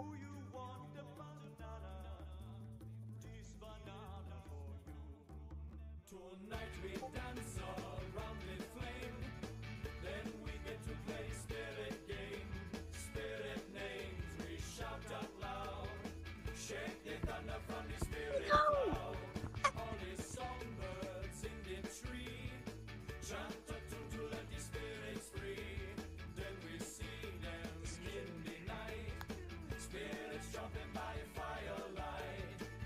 Tonight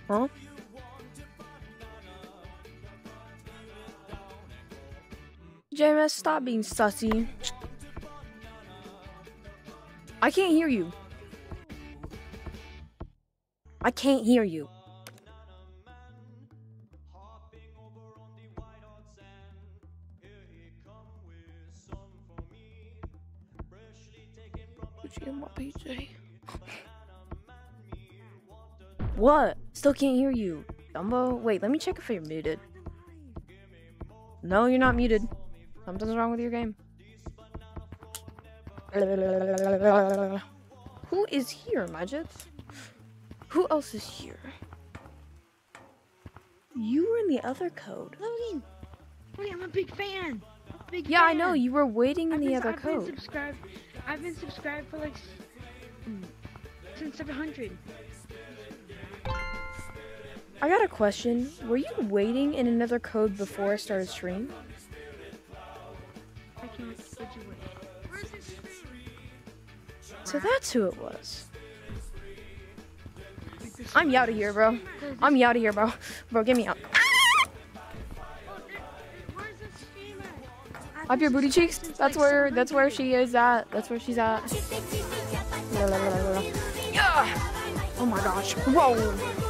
Huh? JMS, stop being sussy. I can't hear you. I can't hear you. Gucci and my PJ. What? Still can't hear you. Dumbo? Wait, let me check if you're muted. No, you're not muted. Something's wrong with your game. Who is here, Majets? Who else is here? You were in the other code. Logan, Logan, I'm a big fan. Big Yeah, I know. You were waiting in I've the been, other I've Been code. subscribed. I've been subscribed for like mm, since 700. I got a question. Were you waiting in another code before I started stream? I can't put you. So that's who it was. I'm out of here, bro. I'm out of here, bro. Bro, get me out. Where's the streamer? Up your booty cheeks. That's where. That's where she is at. That's where she's at. Yeah. Oh my gosh. Whoa.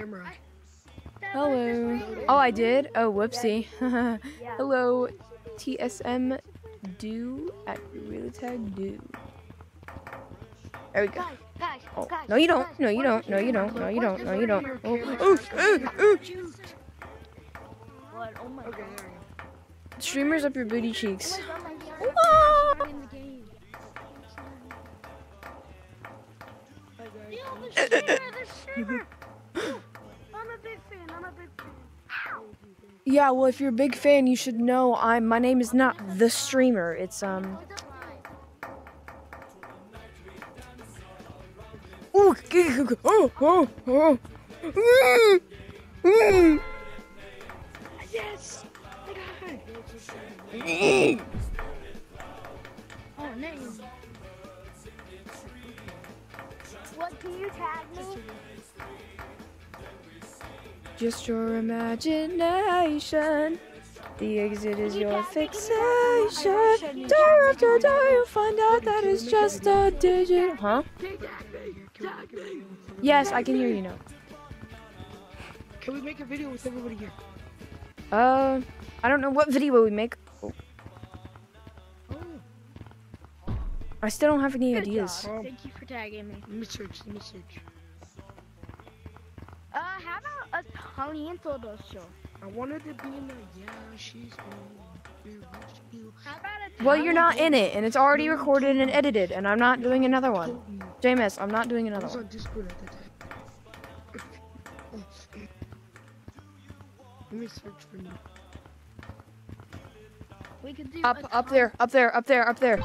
Camera. Hello. Oh, I did. Oh, whoopsie. Hello, TSM do at Gorilla Tag do. There we go. Guys, guys, Oh, no, you don't. No, you don't. No, you don't. No, you don't. No, you don't. Your Oh, camera. ooh, ooh, ooh. What? Oh my Okay, god. there we go. Streamers up your booty cheeks. Oh my god. Whoa. Not in the game. Hi, guys. Yo, the streamer, the streamer. I'm a big fan. I'm a big fan. Yeah, well, if you're a big fan, you should know I'm. My name is not the streamer. It's um. Oh. Yes. What can you tag me? Just your imagination. The exit is your fixation. Day after day, you find out that it's just a digit. Huh? Yes, I can hear you now. Can we make a video with everybody here? Uh, I don't know what video we make. Oh, Oh, I still don't have any Good ideas. job. Thank you for tagging me. let me search. Let me search. How about Tony and Todo show? I wanted to be in the yeah, she's home. We wish you How about a Well, you're not in it, and it's already recorded and edited, and I'm not doing another one. JMS, I'm not doing another one. on Discord at the time. Let me search for you. We could do Up, up there, up there, up there, up there.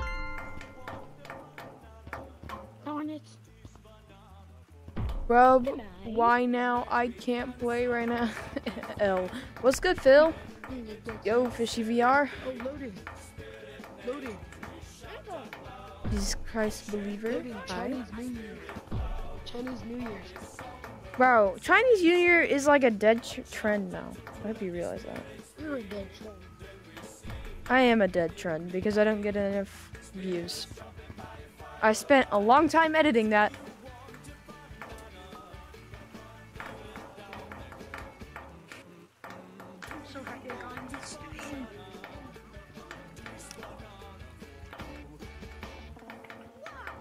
Bro, why now? I can't play right now. L. What's good, Phil? Yo, Fishy VR. Oh, loading. Loading. Jesus Christ, believer. Loading. Chinese New Year. Chinese New Year. Bro, Chinese New Year is like a dead tr- trend now. I hope you realize that. You're a dead friend. I am a dead trend because I don't get enough views. I spent a long time editing that.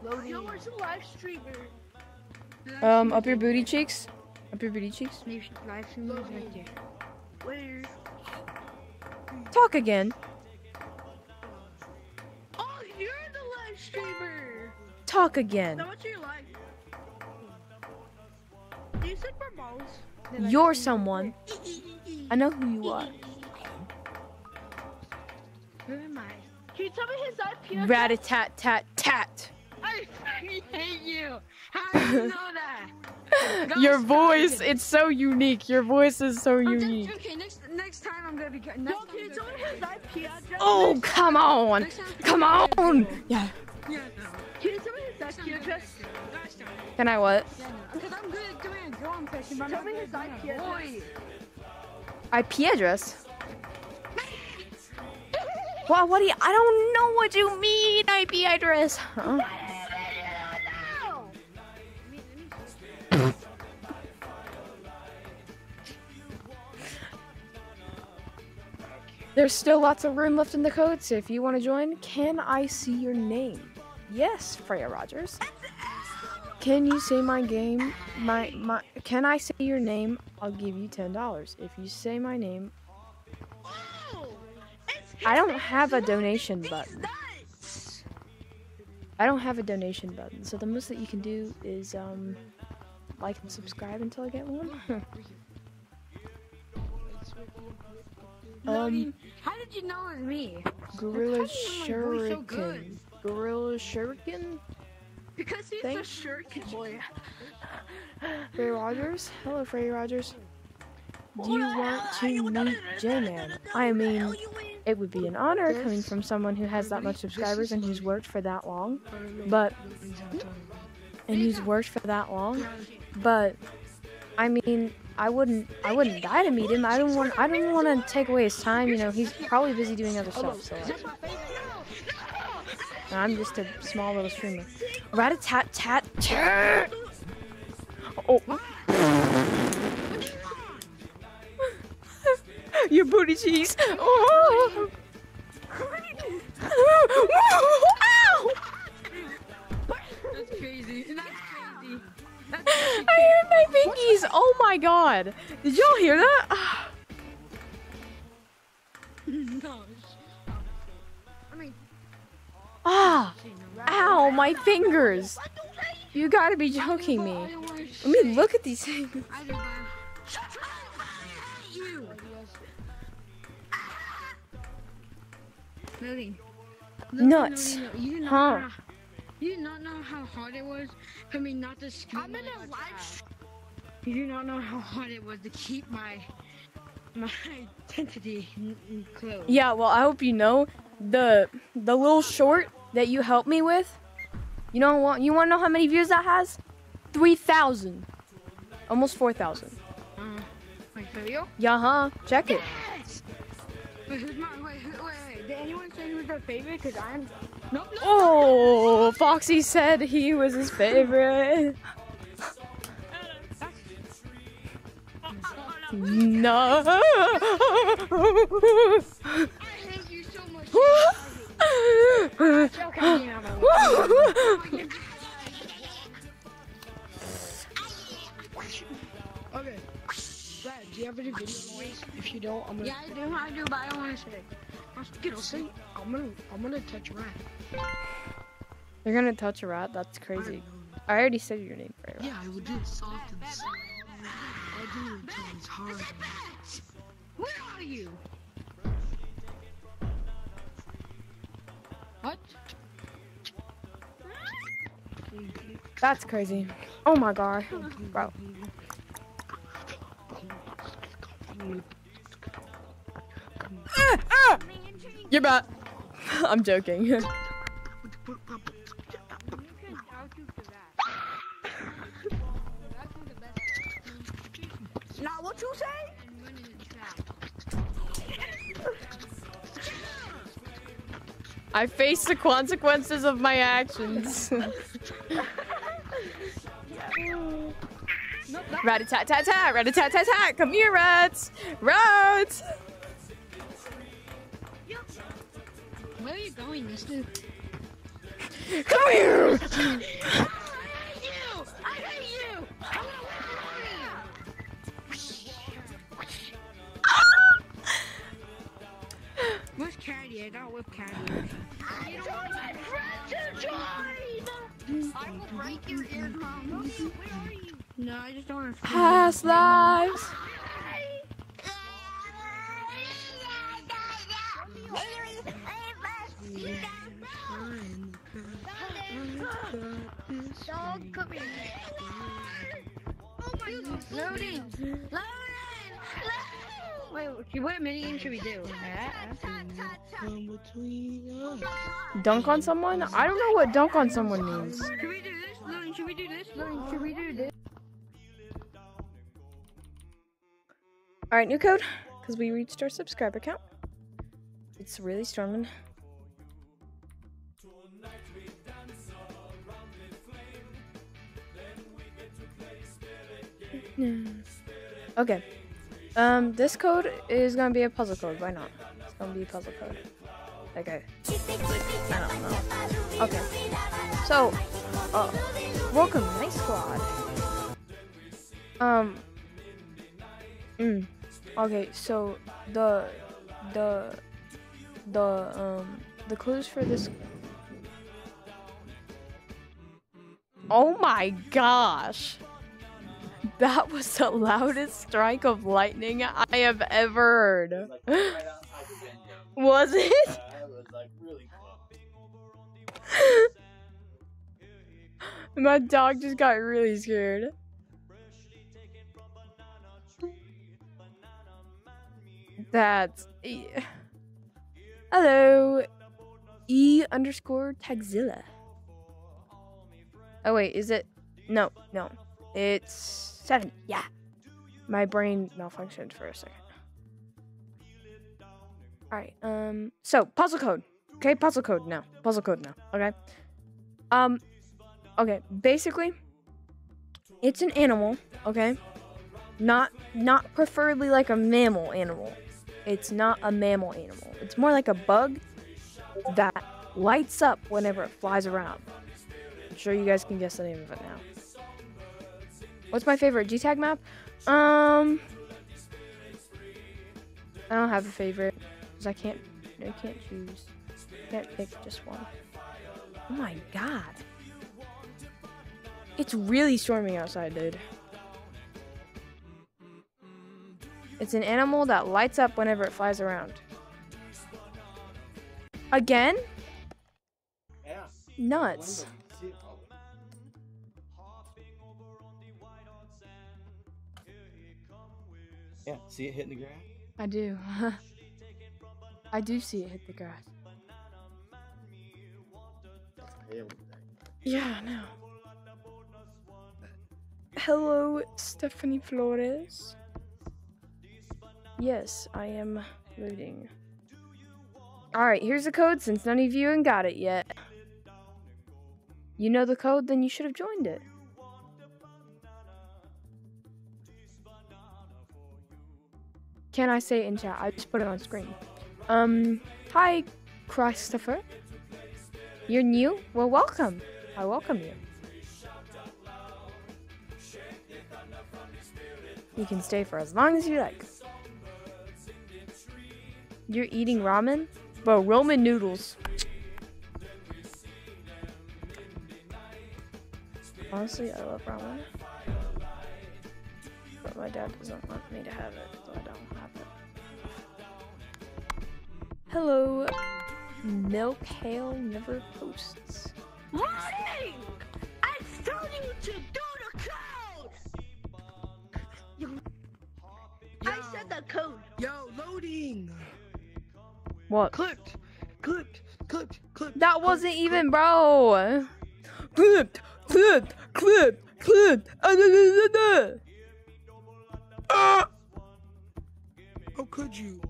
Yo, where's the live streamer? Um, up your booty cheeks. Up your booty cheeks. Live stream is right there. Where? Talk again. Oh, you're the live streamer. Talk again. Now what's your live? Do you sit for balls? You're someone. I know who you are. Who am I? Can you tell me his IP? Rat a tat tat tat. You know that? Your voice, it's so unique. Your voice is so I'm just- unique. okay, next next time I'm gonna be. Next Yo, time I'm gonna his IP address? Oh, come on. Next time- Come on. Yeah. Yeah, no. Can you tell me his IP address? Gosh darn it. Can I what? Yeah, no. Because I'm good at doing a girl impression, but I'm not me good his IP address. boy. IP address? Well, what do you? I don't know what you mean. IP address. Huh? There's still lots of room left in the code, so if you want to join, can I see your name? Yes, Freya Rogers. Can you say my game? My my. Can I say your name? I'll give you ten dollars. If you say my name, I don't have a donation button. I don't have a donation button. So the most that you can do is um, like and subscribe until I get one. um, Loading. How did you know it was me? Gorilla How do you know my voice so good? Shuriken. Gorilla Shuriken. Because he's Thank- a shuriken boy. Frey Rogers. Hello, Frey Rogers. Do you want to meet J-Man? I mean, it would be an honor coming from someone who has that much subscribers and who's worked for that long. But and who's worked for that long. But I mean, I wouldn't I wouldn't die to meet him. I don't want I don't want to take away his time. You know, he's probably busy doing other stuff. So and I'm just a small little streamer. Rat a tat tat tat. Oh. Your booty cheese. Oh. Ow! That's crazy. I heard my pinkies. Oh my god. Did y'all hear that? Ah. no. Ah. Ow, my fingers. You gotta be joking me. Let me look at these things. I did not. You. Lily. Lily, Nuts. Huh. Know how- You did not know how hard it was for me not to scream. I'm in a a live child. You do not know how hard it was to keep my my identity n- n- closed. Yeah, well, I hope you know the the little short that you helped me with. You know what? You want to know how many views that has? Three thousand, almost four thousand. Uh, wait, for real? Yeah, huh? Check it. Wait, who's my, wait, who, wait, wait, did anyone say who's their favorite? Cause I'm, nope, nope. Oh, Foxy said he was his favorite. No. I hate you so much. Okay, you know, my- Okay. Brad, do you have any video voice? If you don't, I'm gonna. Yeah, I do. I do, but I don't want to say. I'm gonna. I'm gonna. I'm gonna touch your rat. You're gonna touch a rat? That's crazy. I already said your name, right? Yeah, I would do it soft and slow. I'll do it until it's hard. Where are you? What? That's crazy. Oh my god, bro. Ah, ah! You're bad. I'm joking. Now what you say? I face the consequences of my actions. rat a tat tat tat, rat a tat tat tat. Come here, rats, rats. Where are you going, mister? Come here! I hate you! I hate you! I'm gonna Where's Caddy? I got with Caddy. I don't want my friend to join! I will break your eardrums. Where are you? No, I just don't want to. Past lives. Dog, come here. Oh my goodness. Loading! Loading! Wait, what mini game should we do? Dunk on someone? I don't know what dunk on someone means. Should we do this? Loading, should we do this? Loading, should we do this? Alright, new code. Because we reached our subscriber count. It's really storming. Okay. Um, this code is gonna be a puzzle code. Why not? It's gonna be a puzzle code. Okay. I don't know. Okay. So, uh, welcome, Night Squad. Um. Mm. Okay, so the the the um the clues for this. Oh my gosh. That was the loudest strike of lightning I have ever heard. Like right outside the venue. Was it? Yeah, it was like really close. My dog just got really scared. That's. Hello. E underscore Tagzilla. Oh, wait, is it? No, no. It's seven. Yeah. My brain malfunctioned for a second. Alright, um. So, puzzle code. Okay, puzzle code now. Puzzle code now. Okay. Um. Okay, basically, it's an animal. Okay, not not preferably like a mammal animal. It's not a mammal animal. It's more like a bug that lights up whenever it flies around. I'm sure you guys can guess the name of it now. What's my favorite G-Tag map? Um, I don't have a favorite because I can't. I can't choose. Can't pick just one. Oh my god. It's really storming outside, dude. It's an animal that lights up whenever it flies around. Again? Yeah. Nuts. Yeah, see it hitting the ground? I do. I do see it hit the grass. Yeah, know. Hello, Stephanie Flores. Yes, I am loading. Alright, here's the code since none of you ain't got it yet. You know the code, then you should have joined it. Can I say it in chat? I just put it on screen. Um, hi, Christopher. You're new? Well, welcome. I welcome you. You can stay for as long as you like. You're eating ramen? Bro, Roman noodles. Honestly, I love ramen. But my dad doesn't want me to have it, so I don't have it. Hello. Milk Hale never posts. Loading! I told you to do the code! Yo, I said the code. yo, loading! What? Clipped, clipped, clipped, clipped. That wasn't even, bro. Clipped, clipped, clipped, clipped. Da, da, da, da. Ah! How could you?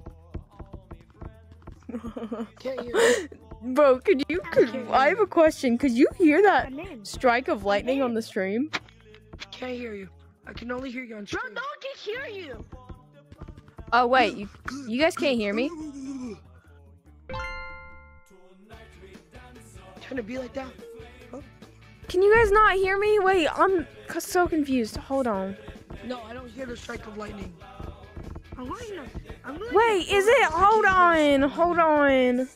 Bro, could you? Could I have a question? Could you hear that strike of lightning on the stream? Can't hear you. I can only hear you on Bro, stream. no one can hear you. Oh wait, you you guys can't hear me? trying to be like that? Can you guys not hear me? Wait, I'm so confused. Hold on. No, I don't hear the strike of lightning. I'm going to. I'm going Wait, is it? Hold on. Hold on.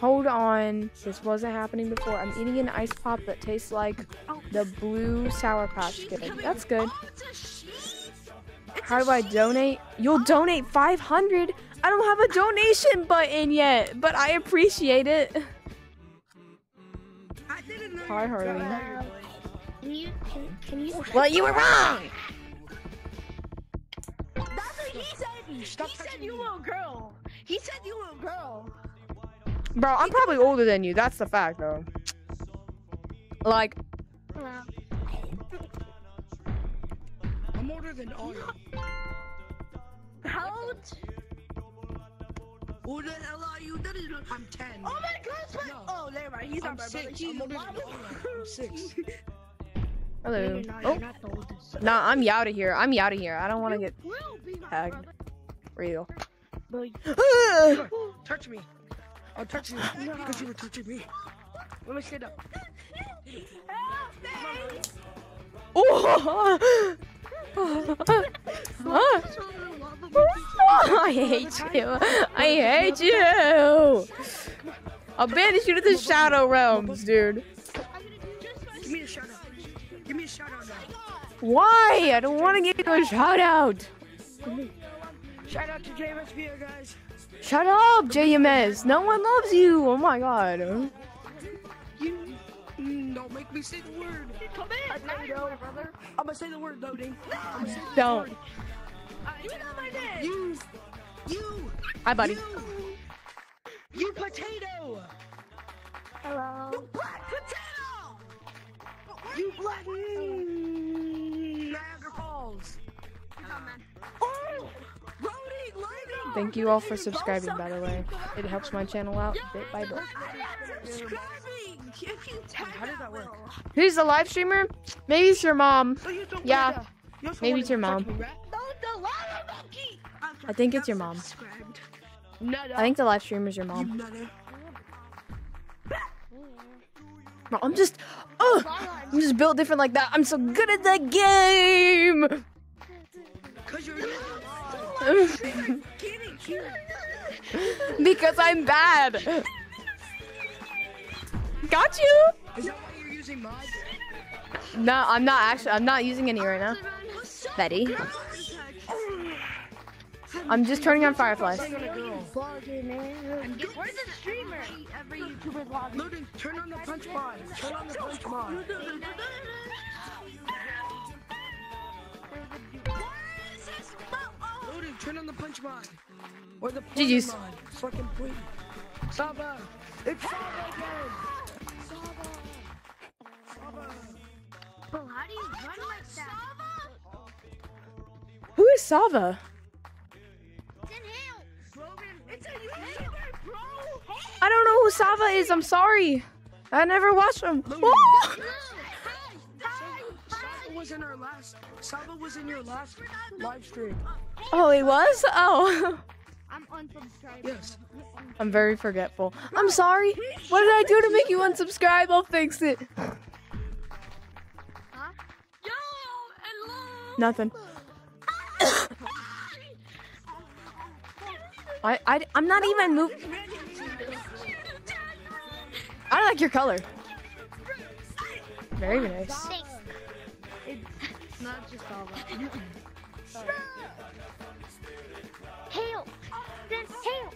Hold on. This wasn't happening before. I'm eating an ice pop that tastes like oh. the blue Sour Patch Kid. That's good. How do I donate? You'll donate 500. I don't have a donation button yet, but I appreciate it. I didn't know. Hi, Harley. Can you? Can, can you? Well, you were wrong. That's what he said. Stop he said you me. were girl. He said you were a girl. Bro, I'm probably older than you. That's the fact, though. Like, I'm older than all you. How old? Who the hell are you? That is not- I'm 10. Oh my gosh! No. Oh, never mind. He's I'm not my brother. He's I'm older than all. I'm six. hello. You're oh. not, Oh, you're not oldest. nah, I'm out of here. I'm out of here. I don't want to get You will be my tagged. real. But Come on, touch me. I'll touch you because you were touching me. Let me sit up. Oh! I hate you. I hate you. I'll banish you to the shadow realms, dude. Give me a shout out now. Why? I don't want to give you a shout out. Shout out to JMSVR, guys. Shut up, JMS. No one loves you. Oh my god. You mm, don't make me say the word. Come in. Now you're my brother. I'm gonna say the word, loading. I'm gonna Don't. You know my name. You, you, Hi, buddy. you, you potato. Hello. You black potato. You black mm, Niagara Falls. Oh, loading, loading. Thank you all for subscribing, by the way. It helps my channel out bit by bit. Subscribing. If you tag How did that work? Who's the live streamer? Maybe it's your mom. So you don't Yeah, wanna- you also maybe it's your mom. me, right? No, the lava monkey. I think it's your mom. I think the live streamer's your mom. nutter. Bro, I'm just, oh, I'm just built different like that. I'm so good at the game. Because I'm bad. Got you. That? No, I'm not actually. I'm not using any right now. Betty. I'm just turning on fireflies. Sing on a girl. Vlogging, man. Where's the streamer? Every YouTuber. Loading, turn on the punch mod. Turn on the punch mod. Loading, turn on the punch mod. Or the porn GG's. Fucking please. Saba. It's Saba again. Saba. Saba. Bro, how do you run like that? Who is Sava? I don't know who Sava is. I'm sorry. I never watched him. Loading. Oh! Was in our last. Saba was in your last live stream. Oh, he was? Oh. I'm unsubscribed. Yes. I'm very forgetful. I'm sorry. What did I do to make you unsubscribe? I'll fix it. Huh? Yo, hello. Nothing. I, I, I'm not even moving. I like your color. Very nice. It's not just all that. Help! Then help!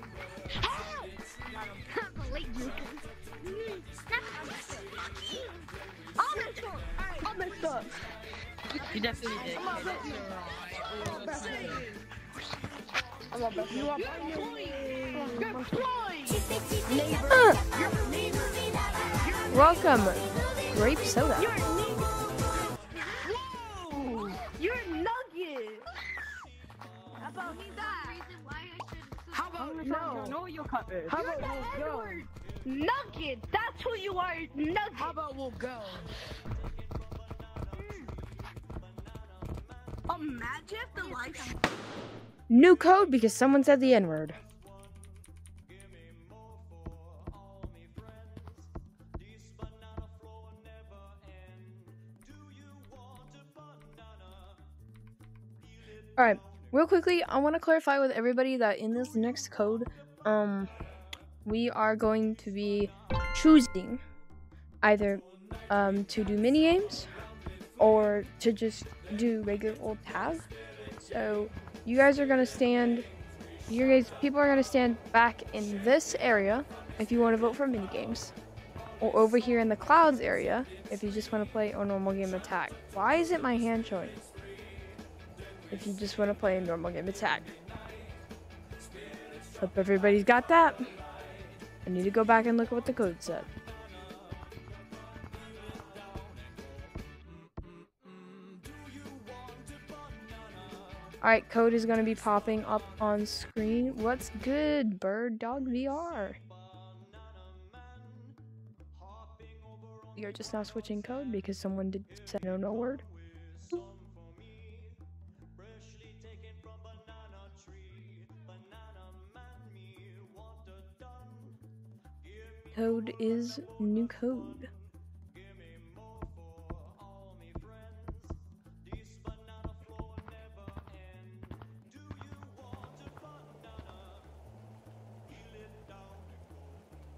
Help! I'm late, I'm messed up. I'm messed up. You definitely did. You are Uh. Welcome, grape soda. You're a nugget. How about that? How about No. know your color. How about we'll go? Nugget. That's who you are. Nugget. How about we'll go? Hmm. Imagine if the life. New code because someone said the N word. All right, real quickly, I want to clarify with everybody that in this next code, um, we are going to be choosing either um, to do mini games or to just do regular old tag. So you guys are gonna stand. You guys, people are gonna stand back in this area if you want to vote for mini games, or over here in the clouds area if you just want to play a normal game tag. Why is it my hand showing? If you just want to play a normal game of tag. Hope everybody's got that. I need to go back and look at what the code said. Alright, code is going to be popping up on screen. What's good, Bird Dog VR? Are just now switching code because someone did say no no word. Code is new code.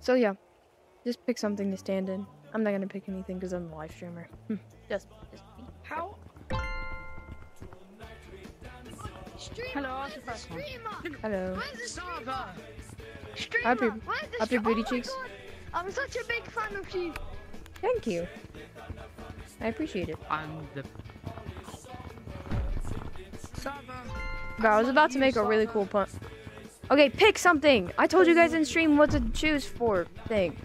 So yeah, just pick something to stand in. I'm not gonna pick anything because I'm a live streamer. Hmm, just, just me. How? Hello, I was the first one. Hello. Sava! Streamer, Up your- the up your booty oh cheeks. God, I'm such a big fan of you. Thank you. I appreciate it. I'm the Sava! Bro, I was about to make a really cool pun. Okay, pick something. I told you guys in stream what to choose for thing.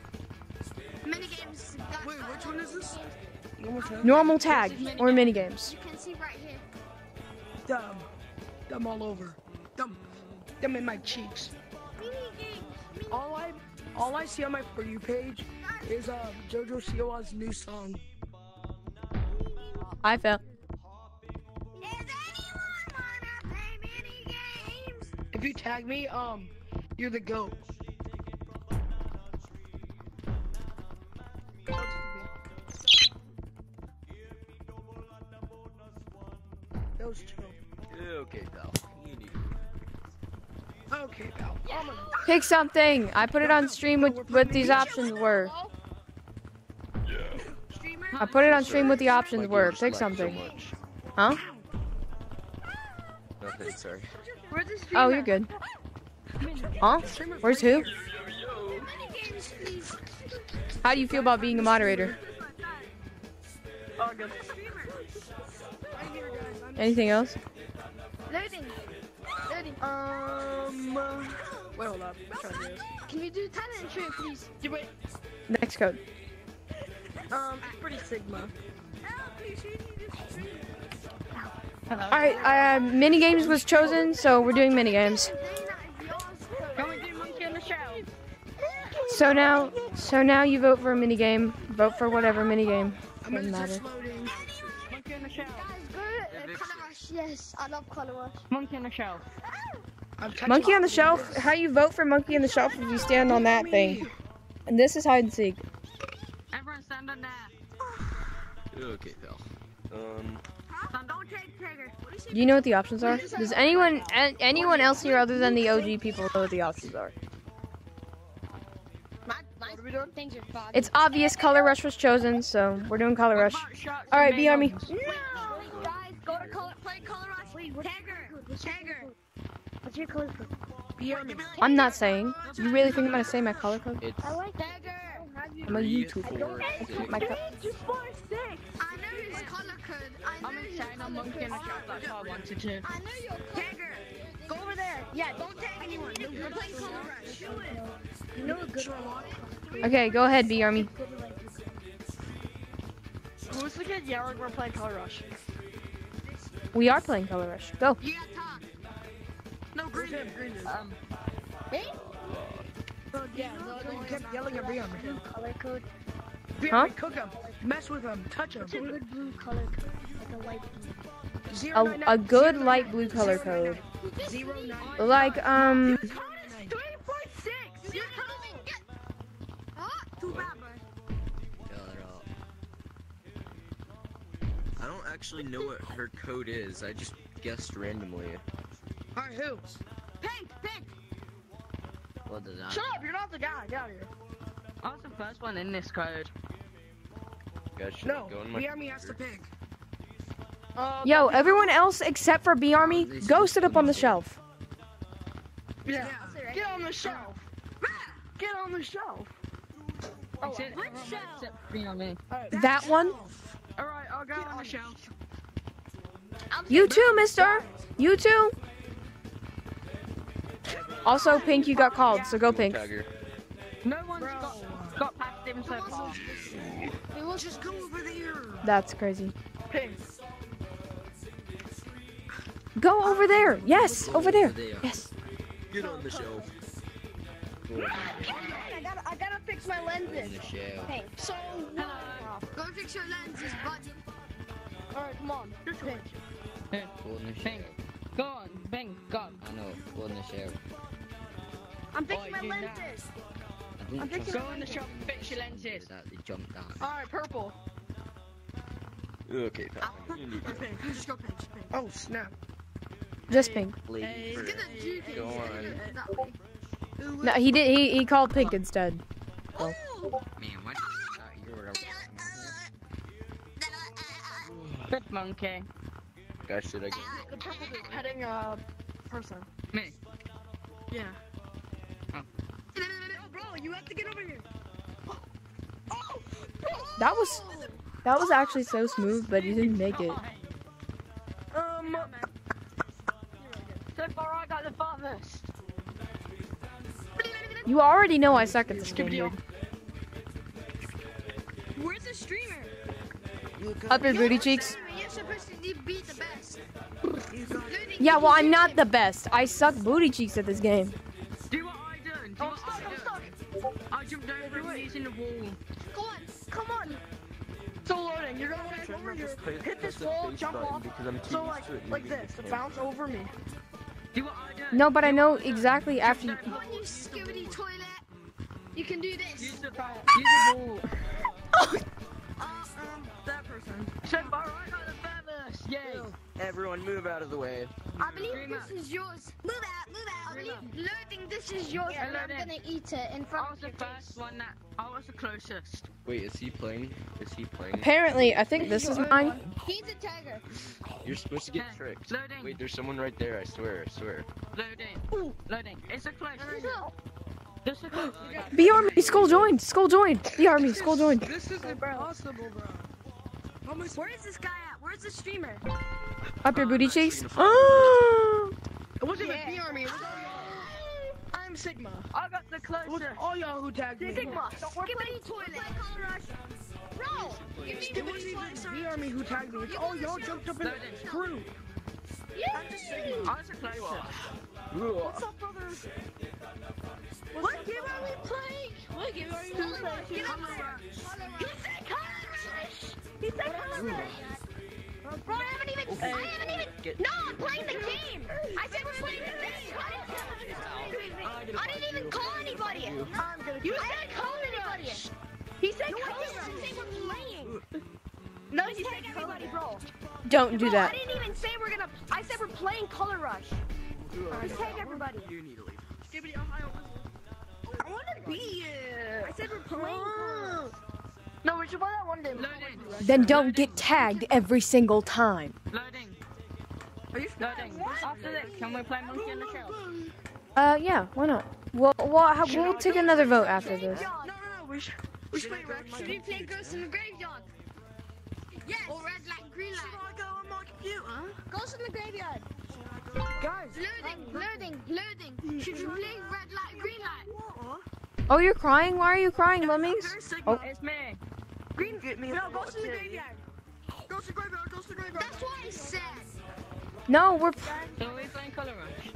Mini games. That, Wait, which one is this? One more. Normal tag or minigames. You can see right here. Dumb. Dumb all over. Dumb. Dumb in my cheeks. Mini games. Mini All I, all I see on my For You page is uh, JoJo Siwa's new song. I fell. Does anyone wanna play mini games? If you tag me, um, you're the goat. Pick something. I put it on stream with what these options were. I put it on stream what the options were. Pick something. Huh? Nothing, sorry. Oh, you're good. Huh? Where's who? Mini games, please. How do you feel about being a moderator? oh good. Anything else? Loading. Loading. Um. Wait, hold up. I'm do this. Can you do talent show, please? Yeah, wait. Next code. Um, it's pretty Sigma. Hello. All right, uh, mini games was chosen, so we're doing mini games. Can we do monkey on the shell? So now, so now you vote for a mini game. Vote for whatever mini game. Doesn't matter. Monkey on the shell. Guys, go Color Rush. Yes, I love Color Rush. Monkey on the shell. I'm touching Monkey on the this. shelf. How you vote for monkey on the shelf if you stand on that thing? And this is hide and seek. Everyone stand on that. Okay, pal. Um, don't trigger. Do you know what the options are? Does anyone, anyone else here other than the OG people know what the options are? My, my What are we doing? things are foggy. It's obvious. Color rush was chosen, so we're doing color rush. All right, B Army. No! Guys, go to color, play Color Rush. Wait, what's Tagger. Tagger. What's your color code? Be on. I'm not saying. You really think I'm gonna say my color code? it's I like Tagger. I'm a three, YouTuber. four, I keep six. my co- Two, four, six. I know his color code. I know I'm his excited on color monkey on code. the shell. That's all I wanted to. I know your Tagger. Go over there. Yeah, don't tag anyone. We're playing Color Rush. You know a good one. Okay, go ahead, B Army. Who's the kid yelling we're playing Color Rush? We are playing color rush. Go. You got top. No, green. Green is. Um, Me? Yeah, no, you kept yelling at me on me. Color code. Be Huh? on me, cook him. Mess with him. Touch him. Good blue color code. Like a light blue. Zero A, nine a good zero light blue nine- color zero code. nine nine- Zero nine. Like um. Three point six. You're coming. Get. Ah, too bad, bro. Fill it out. I don't actually know what her code is. I just guessed randomly. Alright, who? Pink, pink. What does that? Shut up, you're not the guy. Get out of here. I was the first one in this code. Guys, should I No, go in my the army has to pick. Uh, Yo, everyone else except for B Army, go sit up on the shelf. Yeah. Get on the shelf. Get on the shelf. Oh, Except, Which shelf? except me on me. alright. That one? Alright, I'll go on the shelf. You too, mister. You too. Also, Pink, you got called, so go Pink. Tiger. No one's got, got past him so far. Just go over there. That's crazy. Pink. Go over there. Yes, over there. Yes. Get on the shelf. I gotta, I gotta fix my lenses. the shelf. Pink. Go fix your lenses, bud. alright, come on. Pink. Go on the Pink. Shelf. Go on, Bing, go. I know. Go on the shelf. I'm fixing Oh, my lenses. I don't I'm fixing Go on the shelf and fix your lenses. that they jumped down. Alright, purple. Okay, pal. You need to Pink. Just go pink. pink. Oh, snap. Just Pink. leave Hey. first. Gonna juke it. Go on. No, he did. He, he called Pink instead. Ooh. Man, what? Uh, you're a Good monkey. Guys, should I go? The purple dude heading uh person. Me. Yeah. Oh. Yo, bro, you have to get over here. Oh, That was that was actually so smooth, but you didn't make it. Um, So far I got the farthest. You already know I suck at this game, dude. Where's the streamer? Up your booty cheeks. You're supposed to be the best. Yeah, well, I'm not the best. I suck booty cheeks at this game. Do what I done. Do I'm what stuck, I I'm. I jumped over him using the wall. Go on, come on. so loading. You're gonna want to come over here, hit this wall, jump off. Because I'm too So like, to like this, the bounce over me. Do what I done. No, but I know exactly after you. Come on, you skibidi toilet. You can do this. Use the, use the wall. Uh, um, That person. So far Yay. Everyone move out of the way. I believe Dream this up. is yours. Move out, move out. I believe loading this is yours, Yeah, and I'm loading. gonna eat it in I was the first face. one that. I was the closest. Wait, is he playing? Is he playing? Apparently, I think this is mine. He's a tiger. You're supposed to get Okay, tricked. Loading. Wait, there's someone right there. I swear. I swear. Loading. Loading. It's a close. No. This is a close. B Army, Skull joined. Skull joined. B Army, Skull joined. This is impossible, bro. How Where is this guy at? Where's the streamer? Up your booty cheeks. Oh. It wasn't Yeah. even the army. It was all y'all. I'm Sigma. I got the It was all y'all who tagged me. Sigma. Skibidi toilet. Bro, you need It to wasn't even the army who tagged me. It's all y'all jumped up in the crew. Yeah. I was the closest. What's up, brother? What game are we playing? What game are we playing? Get up there. He said color rush. He said color rush. Bro, I haven't even. I haven't even. Get- No, I'm playing the game. I said we're playing the game. I didn't even call anybody. You said call anybody. He said color rush. Say we're playing. No, he said everybody, bro. Don't do that. I didn't even say we're gonna. I said we're playing color rush. Just tag everybody. You need to leave. I want to be here. I said we're playing color rush. No, we should play that one day. Loading. Then don't get tagged every single time. Loading. Are you Loading. After this, can we play Monkey on the Shelf? Uh, yeah, why not? We'll, we'll, we'll take another vote after this. No, no, no. We should. We should play Red Should we play Ghost in the Graveyard? Yes. Or red light, green light. I go on my computer? Ghost in the Graveyard. Guys. Loading, loading, loading. Should we play red light, green light? Oh, you're crying? Why are you crying, Lemmings? Oh. It's me. Green, get me. No, go to the graveyard. Go to the graveyard. Go to the graveyard. That's what I said. No, we're. So are we playing Color Rush?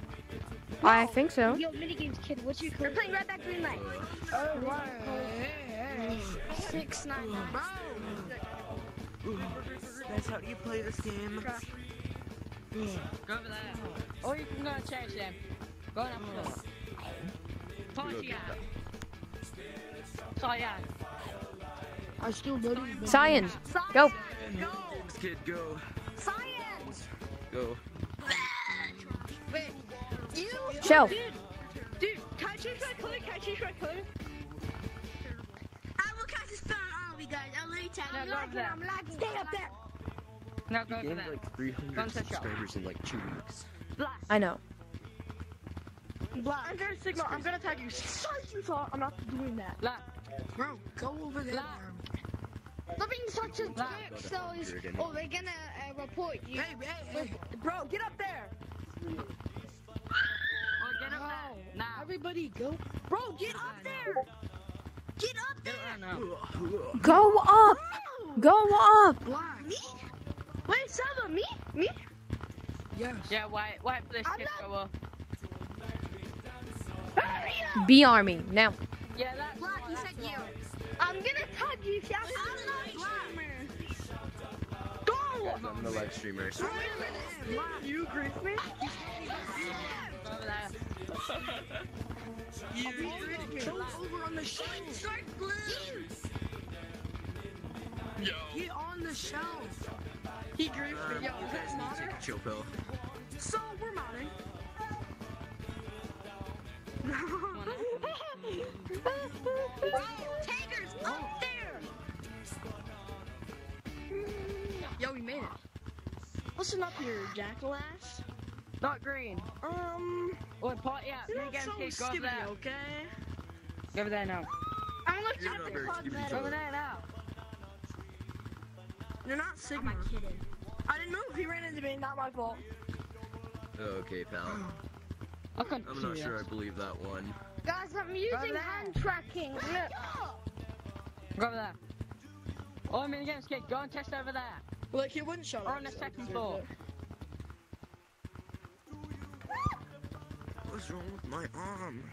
I think so. Yo, minigames kid, what's your We're playing red light, green light. Oh, right. Hey, hey. Six, nine, nine. That's how you play this game. Go over there. Or you can go and change them. Go on up there. Party out. Cyan. I still loading. Cyan, go. Next kid, go. Science. Go. Wait, you? Shelf. Dude, dude, can I change my color? Can I change my color? I will cast a spell on all of you guys. I'll let you tell No, I'm lagging. I'm lagging. Stay up there. Now go He over gained like 300 Don't touch it. subscribers in like two weeks. I know. Black. I'm gonna signal. I'm gonna tag you. Sorry, you thought I'm not doing that. Black. Bro, go over there. Black. Stop being such a Black. jerk, so is, oh, they're gonna uh, report you. Hey, hey, hey, bro, get up there. Oh, get up Bro, there. Now. everybody go. Bro, get up there. Get up there. up there now. Go up! Go up! Black. Me? Wait, Saba, me? Me? Yes. Yeah, wait, wait for this I'm shit not- to go up. Hurry up. B Army, now. Yeah, that's Black, he said you. one. I'm gonna tag you. Shout I'm not Black. Go. I'm the live streamer. Wait a minute. You agree me? Go over there. You agree? Go over on the shelf. Start blue. Get on the shelf. He agrees me. Yo, you is guys that need to modern? take a chill pill. So we're modding. Tigers up there. Yo, we made it. Listen up here, jackalass. Not green. Um, Wait, pot, yeah. you're You not so kids, go over skibbity, there. okay? Go over there now. I'm gonna You're tag not the very pod skibbity better. Go over there now. You're not Sigma. kidding. I didn't move. He ran into me. Not my fault. Okay, pal. I couldn't I'm not sure I believe that one. Guys, I'm using hand tracking. Look. Go over there. Oh, I'm in against kid. Go and test over there. Look, he wouldn't show Or on the second floor. What's wrong with my arm?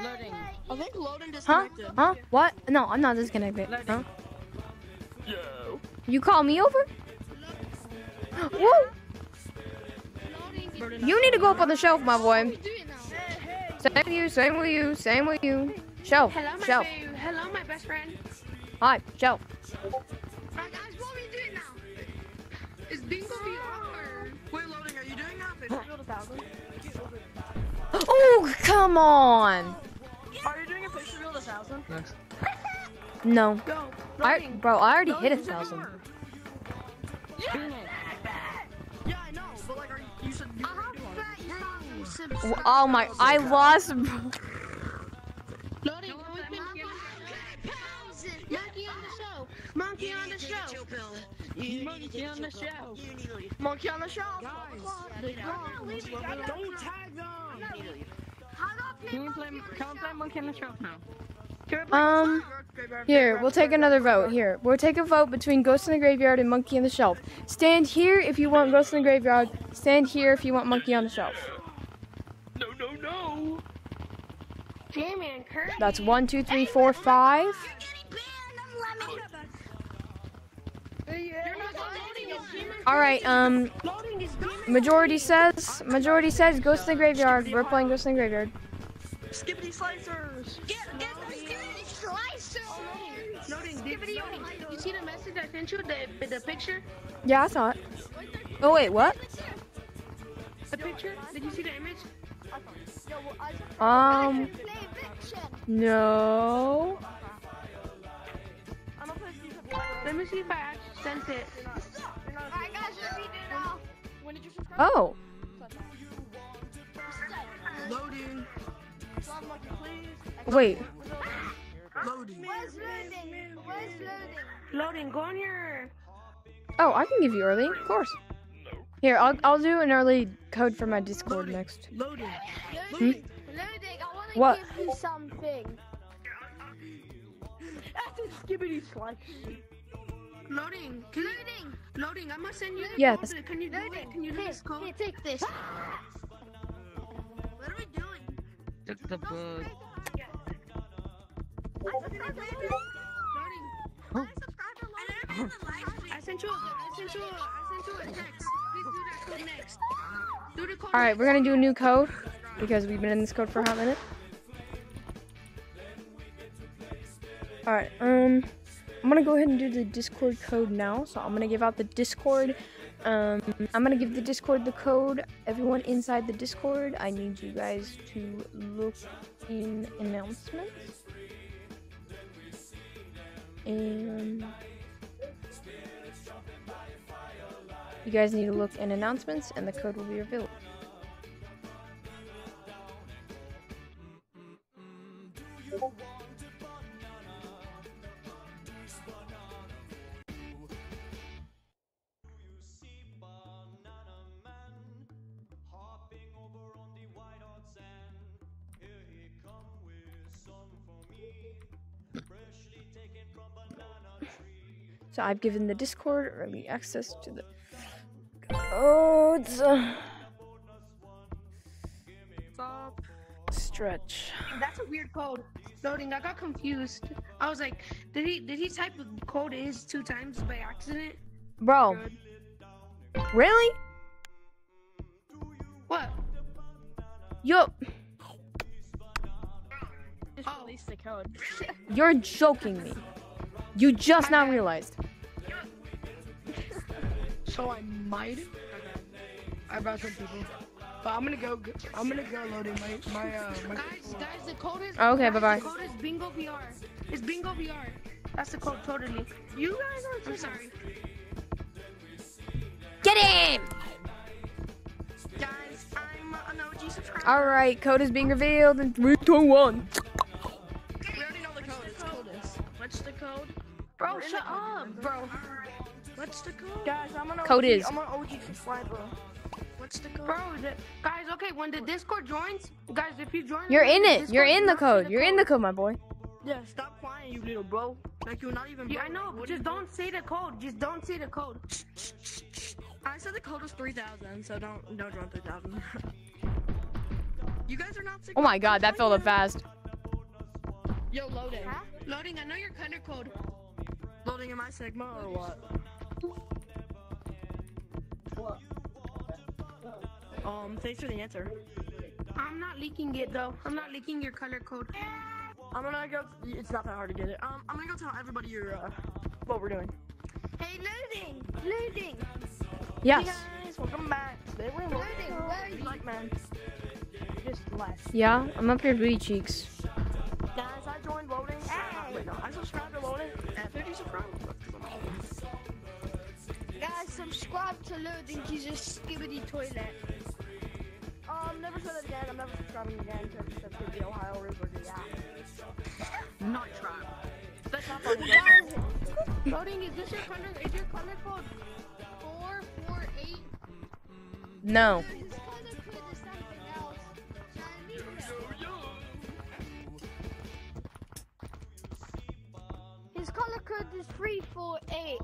Loading. I think Loden Huh? disconnected. Huh? What? No, I'm not disconnected. Loading. Huh? You call me over? Whoa! You need to go up on the shelf, my What are we boy. Doing now? Same with you, same with you, same with you. Shelf, Hello, my shelf. babe. Hello, my best friend. Hi, shelf. Alright, guys, what are we doing now? Is bingo VR? Wait, Loading, are you doing that? Fish Field 1000? Oh, come on. Are you doing a Fish Field 1000? No. Go. I, bro, I already hit a Loading, you said you thousand. were. Doing it. Yeah, Oh my, I lost. Loading, Monkey on the show. Monkey on the show. Monkey on the show. Don't tag them. Can we play, can we play Monkey on the show now? Um, here, we'll take another vote. Here, we'll take a vote between Ghost in the Graveyard and Monkey on the Shelf. Stand here if you want Ghost in the Graveyard. Stand here if you want Monkey on the Shelf. Jamie and Kurt. That's one, two, three, four, five. You're getting banned. You're not loading is Jamie. All right. Um, Loading is Jamie. majority says majority says Ghost in the Graveyard. We're playing Ghost in the Graveyard. Skippity slicers. Get, get the skibbity slicer. Loading, Skibbity. You see the message I sent you? The, the picture? Yeah, I saw it. Oh wait, what? The picture? Did you see the image? Um, no. Let me see if I actually sent it. Alright guys, let me it now. When did you subscribe? Oh, Loading. wait. Loading. Where's loading? Where's loading? Loading. Go on your. Oh, I can give you early, of course. Here, I'll I'll do an early code for my Discord next. Loading. Loading. Hmm? Loading. I want to What? give you something. That's a skibbity slice. Loading. Can you, Loading. loading. I'm gonna send you the Yes. code. Can you do it? Can you do Here, this code? here, take this. Ah! What are we doing? Took the bug. Loading. I sent you a, I sent you a, I sent you a text. Please do that code next. Do the code All right, we're gonna do a new code because we've been in this code for a hot minute. All right. Um, I'm gonna go ahead and do the Discord code now. So I'm gonna give out the Discord. Um, I'm gonna give the Discord the code. Everyone inside the Discord, I need you guys to look in announcements. And you guys need to look in announcements, and the code will be revealed. So I've given the Discord early access to the codes. Stop. Stretch. That's a weird code. Loading. I got confused. I was like, did he did he type the code is two times by accident? Bro, Good. really? What? Yo, oh. Just release the code. you're joking me. You just now realized. So I might. I brought some people. But I'm gonna go. I'm gonna go loading my my uh. My guys, guys, the code is. Okay, bye-bye. The code is Bingo VR. It's Bingo VR. That's the code totally. You guys are. I'm sorry. Get him! Guys, I'm an OG subscriber. All right, code is being revealed in three, two, one. We already know the code. It's code is. What's the code? Bro, shut up, bro. What's the code? Guys, I'm an OG. Code is. I'm an OG subscriber. What's the code? Bro, the, guys, okay, when the Discord joins, guys, if you join, You're in the it. You're in the not see code. You're in the code, my boy. Yeah, stop crying, you little bro. Like you're not even. Yeah, I know. Just don't say the code. Just don't say the code. I said the code was 3000, so don't don't join 3000. you guys are not. Oh my god, that filled up fast. Yo, loading. Loading. I know your kind of code. Loading in my Sigma or what? what? Um, thanks for the answer. I'm not leaking it though. I'm not leaking your color code. I'm gonna go. It's not that hard to get it. Um, I'm gonna go tell everybody your uh, what we're doing. Hey, loading, loading, Yes. guys, welcome back. Today we're loading. Where are you? Like man. Just left. Yeah, I'm up here, booty cheeks. Guys, I joined loading. Hey. Wait, no, I subscribed to loading at 50 subscribers. Guys, subscribe to loading. He's a skibidi toilet. Um, never said it again. I'm never subscribing again to except for the Ohio River. Yeah. Not try. That's not funny. Guys, Loading. Is this your color? Is your color code? four, four, eight. No. His color code is something else. His color code is three, four, eight.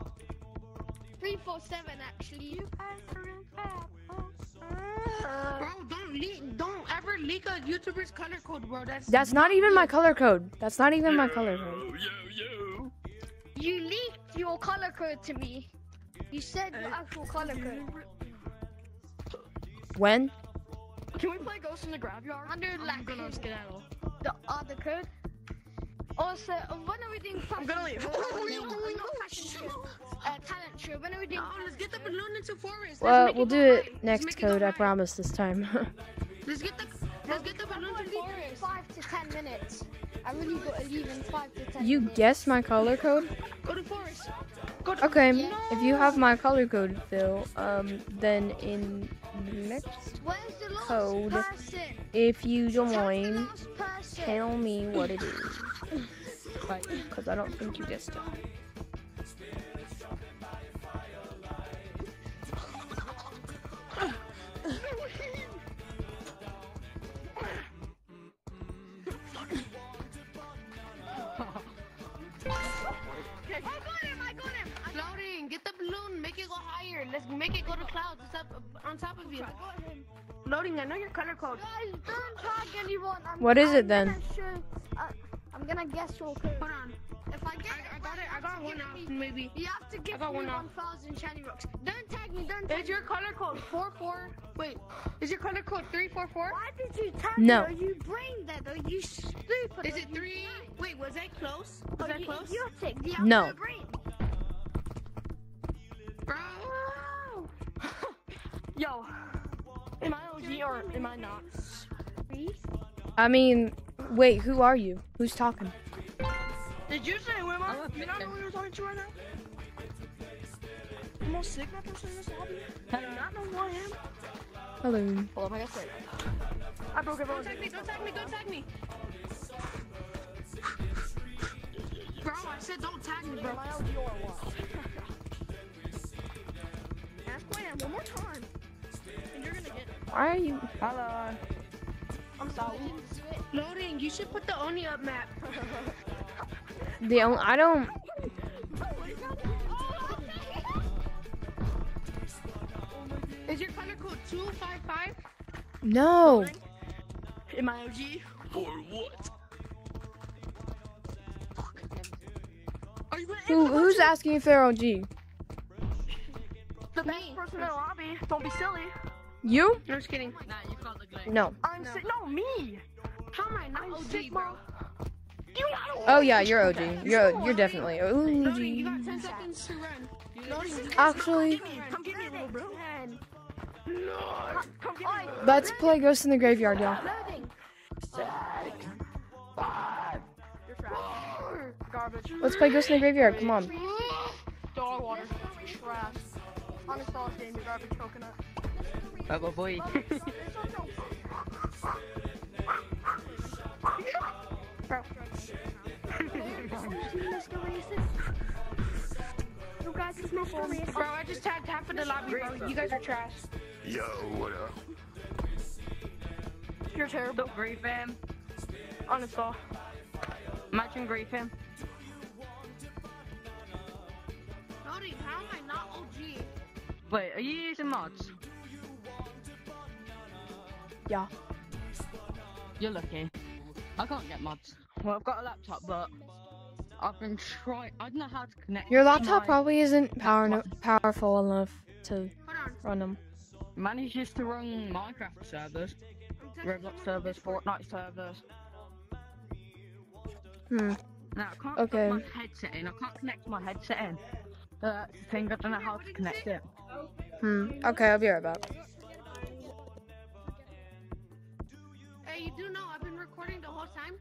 Three, four, seven, actually. You guys are in Bro, don't leak. Don't ever leak a YouTuber's color code, bro. That's That's not even my color code. That's not even my color code. You leaked your color code to me. You said your actual color code. When? Can we play Ghost in the Graveyard? Under I'm like gonna skedaddle. the other code. Also, when are we doing I'm gonna leave. fashion What are you No, doing? not fashion show. Uh, talent show. When are we doing? Oh, let's get the balloon into forest. Let's Well, we'll do it high. Let's next make it code. I promise this time. Let's get the let's get the balloon I'm to gonna leave in forest. five to ten minutes. I really got to leave in five to ten you minutes. guessed my color code? Go to forest. Go to Okay, if you have my color code, Phil, um, then in the next, Where's the last Code. if you join, tell me what it is. Because I don't think you guessed it. Balloon. Make it go higher. Let's make it go to clouds. It's up on top of you. got him. Loading. I know your color code. Guys, don't tag anyone. I'm, What is I'm it then? gonna Show, uh, I'm gonna guess real quick. Hold on. If I get, I, I got it. I got one off, me- maybe. You have to give got me one off. 1,000 shiny rocks. Don't tag me. Don't tag Is your color code four four? Wait, is your color code three four four? Why did you tag No. me? Are you brain dead? Are you stupid? Is it three? blind? Wait, was that close? Was Are that you close? idiotic? You have No. no brain? Bro. Yo, am I OG or am I not? I mean, wait, who are you? Who's talking? Did you say who am I? I'm a You not know who you're talking to right now? The most sigma person in this lobby? Do you not know who I am? Hello. Hold up, I got I broke it. Don't tag me, don't tag me, don't tag me. Bro, I said don't tag me, bro. Am I OG or what? Ask who I am one more time. And you're gonna get it. Why are you? Hello. I'm sorry. Loading, you should put the Oni up map. The only I don't. Is your color code 255? No. Am I OG or what? Are you gonna Who who's asking if they're OG? The best person in the lobby. Don't be silly. You? No, just kidding. Nah, you got the glitch. No. I'm No. si- no me. How am I not I'm OG, Sigma. bro? You gotta Oh yeah, you're OG. Okay. You're you're definitely Loading, you OG. got 10 seconds to run. Actually, Come get me, come get me, little bro. no. Come get me. let's play Ghost in the Graveyard, y'all. Loading. You're trash. Garbage. Let's play Ghost in the Graveyard. Come on. Dog water. Trash. Uninstalled game, you garbage coconut. Oh, boy, boy. Bro. You guys is Mr. Racist. Bro, I just tagged half of the lobby, bro. You guys are trash. Yo, what up? You're terrible. Don't grief him. Uninstall. Imagine grief him. Loading, how am I not OG? Wait, are you using mods? Yeah. You're lucky. I can't get mods. Well, I've got a laptop, but I've been trying. I don't know how to connect. Your laptop my- probably isn't power no, powerful enough to run them. manages to run Minecraft servers, Roblox servers, Fortnite servers. Hmm. Now I can't Okay. put my headset in. I can't connect my headset in. That's the thing. I don't know how to connect it. Hmm. Okay, I'll be right back. Hey, you do know I've been recording the whole time?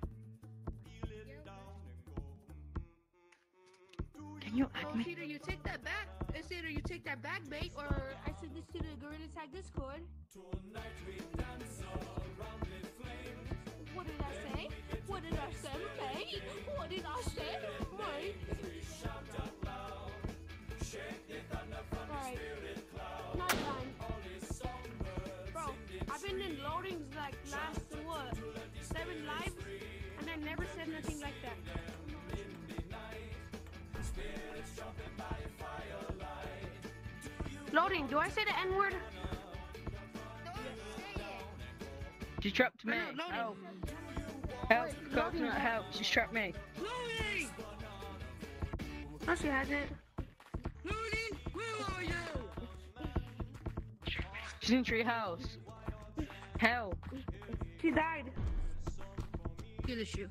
Can you Oh, me? Peter, you take that back. It's either you take that back, bait, or I said this to the Gorilla Tag Discord. What did I say? What did I say, mate? What did I say, mate? Alright. Not done. Bro, I've been in loadings like last, what, seven lives, and I never said nothing like that. Loading, do I say the N word? She trapped me. No. Help! Help! Coconut, help! She's trapped me. Loading! No, she hasn't. Loading, where are you? She's in tree house. Help! She died. Get the shoe.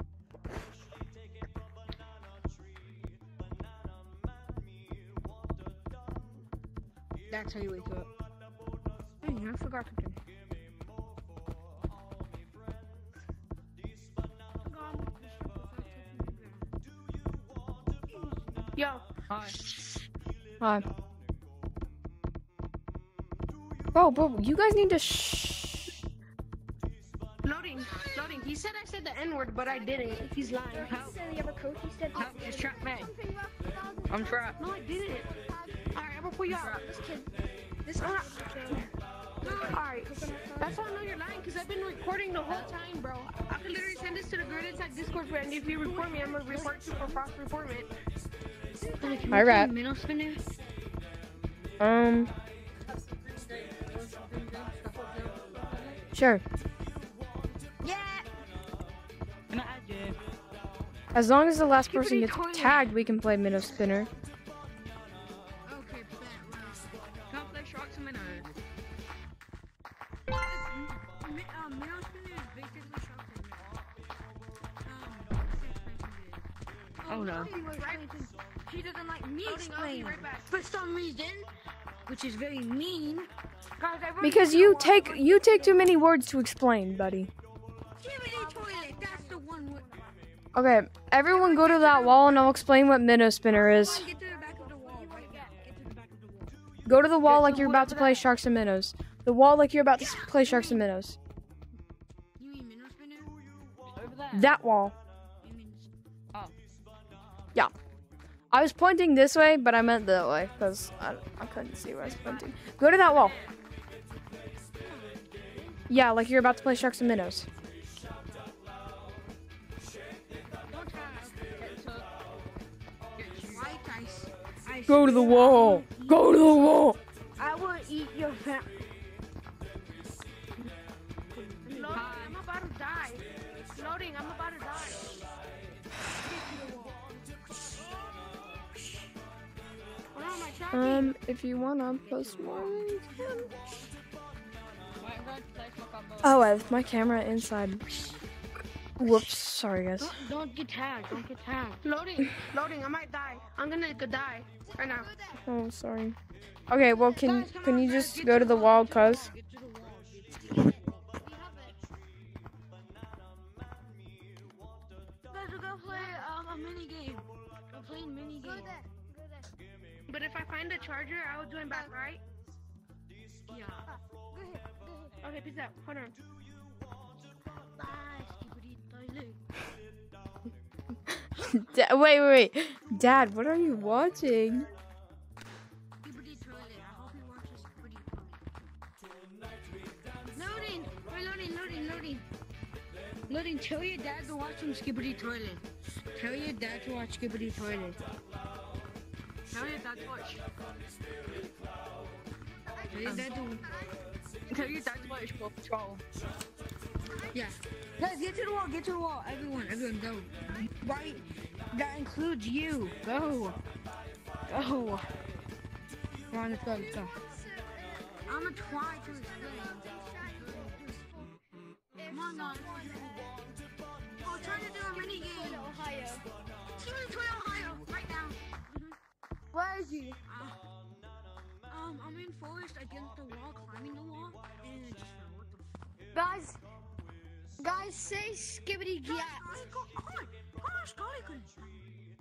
That's how you wake up. Hey, I forgot something. Yo, Hi. Hi. Bro, bro, you guys need to shh. loading, loading. He said I said the N word, but I didn't. He's lying. Help! Said the other coach, he said Help! She's trapped me. something about the thousand. I'm trapped. No, I didn't. Alright, I'm gonna pull you out. This kid. This kid. Ah. Alright. That's how I know you're lying, because I've been recording the whole time, bro. I could literally send this to the Gorilla Tag Discord friend. If you report me, I'm gonna report you for false reportment. Hi, rat. Um. Sure. Yeah. Can I add you? As long as the last person gets tagged, we can play minnow spinner. Because you take you take too many words to explain, buddy. Skibidi toilet. That's the one. With, Okay, everyone go to that wall and I'll explain what minnow spinner is. Come on, get to the back of the wall right now. Get to the back of the wall. Go to the wall like you're about to play sharks and minnows. The wall like you're about to play sharks and minnows. You mean minnow spinner? Over there. That wall. Oh. I was pointing this way, but I meant that way because I, I couldn't see where I was pointing. Go to that wall. Yeah, like you're about to play sharks and minnows. don't try. Get to. Get you. White ice. I Go to the wall. Go to the wall. I will eat your fam. Um, if you wanna post more, you can. Wait, I'm going to play for a couple. Oh, I left my camera inside. Whoops, sorry guys. Don't, don't get tagged. Don't get tagged. Loading, loading, I might die. I'm gonna go die right now. Oh, sorry. Okay, well, can Guys, can on, you guys, just get go to the wall, cuz? But if I find a charger, I will join back, right? Yeah. Okay, peace out. Hold on. Bye, skibbity. Da- wait, wait, wait. Dad, what are you watching? Skibidi toilet. I hope you watch this toilet. Loading. We're loading, loading, loading. Loading. Tell your dad to watch some skibidi toilet. Tell your dad to watch skibidi toilet. Tell your dad to watch. Tell your dad to. Tell your dad to watch Paw Patrol. Yeah. Guys, get to the wall, get to the wall. Everyone, everyone, go. Right. That includes you. Go. Go. Come on, let's go, let's go. I'm gonna try to explain. Come on, guys. Oh, trying to do a mini game. Ohio. Team Toy Ohio, right now. Where is he? Uh, um, I'm in forest against the wall, climbing the wall, and it just fell. What the f- Guys, guys, say skibbity Guys, gat. Come on, come on,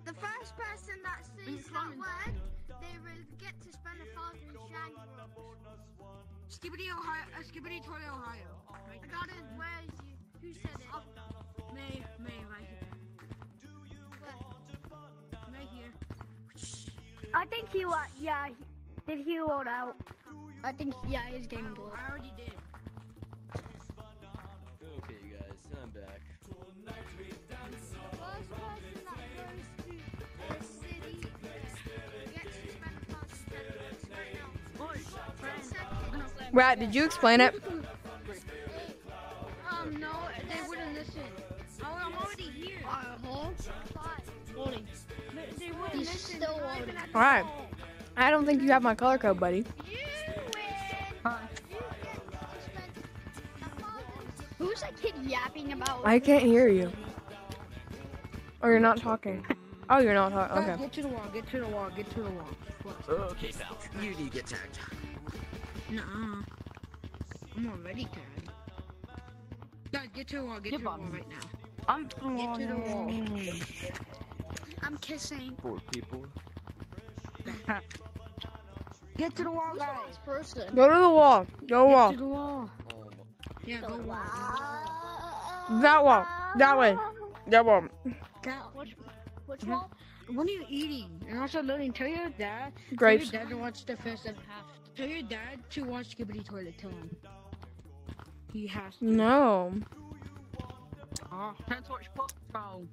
The first person that says that word, they will get to spend a thousand shang Skibbity Ohio, uh, Skibbity Toy Ohio. I got it. Where is you? Who said it? May, May, right here. I think he wa Yeah. he- Did he load out? I think yeah, his game glowed. I already did. Okay, guys, I'm back. First person that goes to the city gets to spend a thousand shang right now. Rat, did you explain it? He's still They're not loading. even at the Alright. I don't think you have my color code, buddy. You win. Hi. You get to spend a thousand. Who's that kid yapping about? I can't hear you. Or you're not talking. Oh, you're not talking. Guys, Okay. get to the wall, get to the wall, get to the wall. Okay, pal. You need to get tagged. Nuh-uh. I'm already tagged. Guys, get to the wall, get Your to the wall right now. I'm Get to the wall. I'm kissing. Poor people. Get to the wall, guys. Person. Go to the wall. Go Get wall. to the wall. Yeah, go wall. That wall. That way. That wall. Which, which Mhm. wall? What are you eating? And also, Loading, tell your dad. Grapes. Tell your dad to watch the first and half. Tell your dad to watch Skibidi Toilet. Tell him. He has to. No. Oh. Time to watch Paw Patrol.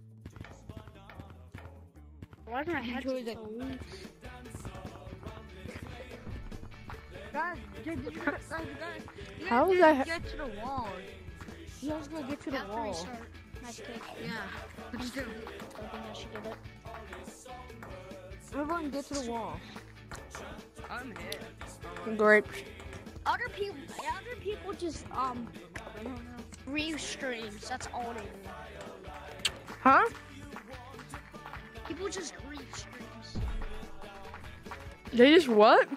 Why my head Enjoy so the- weak? Guys, did did you guys, guys, you How guys is gotta that- Get to the wall. You guys gotta get to the Got three wall. start. Nice kick. Yeah. Which two? I think I should get it. Everyone get to the wall. I'm here. Great. Other people, other people just um read streams. That's all they do. Huh? People just read streams. They just what?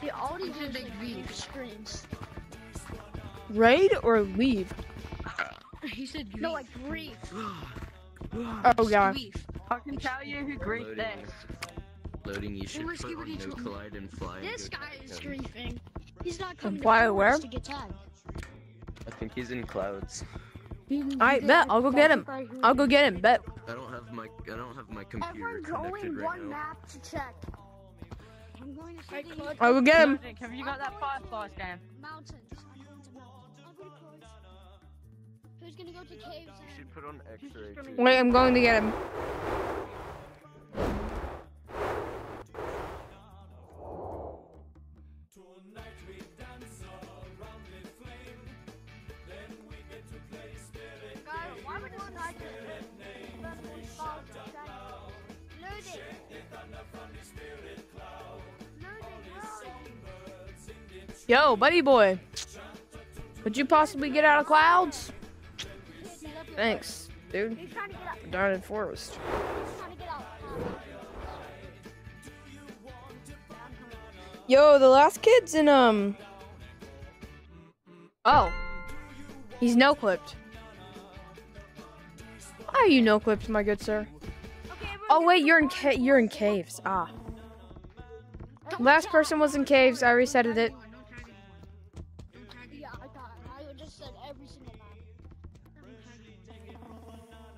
They all they do is They like read. read streams. Raid or leave? He said No, like grief. Oh yeah. Oh, grief. I can tell you who great Loading. this. Loading, you should put on no collide and fly. This guy is down. griefing. He's not coming Why, to where? To get tagged. I think he's in clouds. I bet I'll go get him. I'll go get him. Bet. I don't have my I don't have my computer connected right now. map to check. I'm going to Hey, city. Claude, I'll go get him. Have you got that Firefly scan? Mountains. I'm going to mountains. I'll go to Coast. Who's gonna go to caves? You and- should put on X-ray. Wait, I'm going to get him. Yo, buddy boy. Could you possibly get out of clouds? Thanks, dude. He's trying to get out. Darn forest. He's trying to get out. Yo, the last kid's in um. Oh, he's no clipped. Why are you no clipped, my good sir? Oh wait, you're in you're in caves. Ah. Last person was in caves. I resetted it. Just said every single man.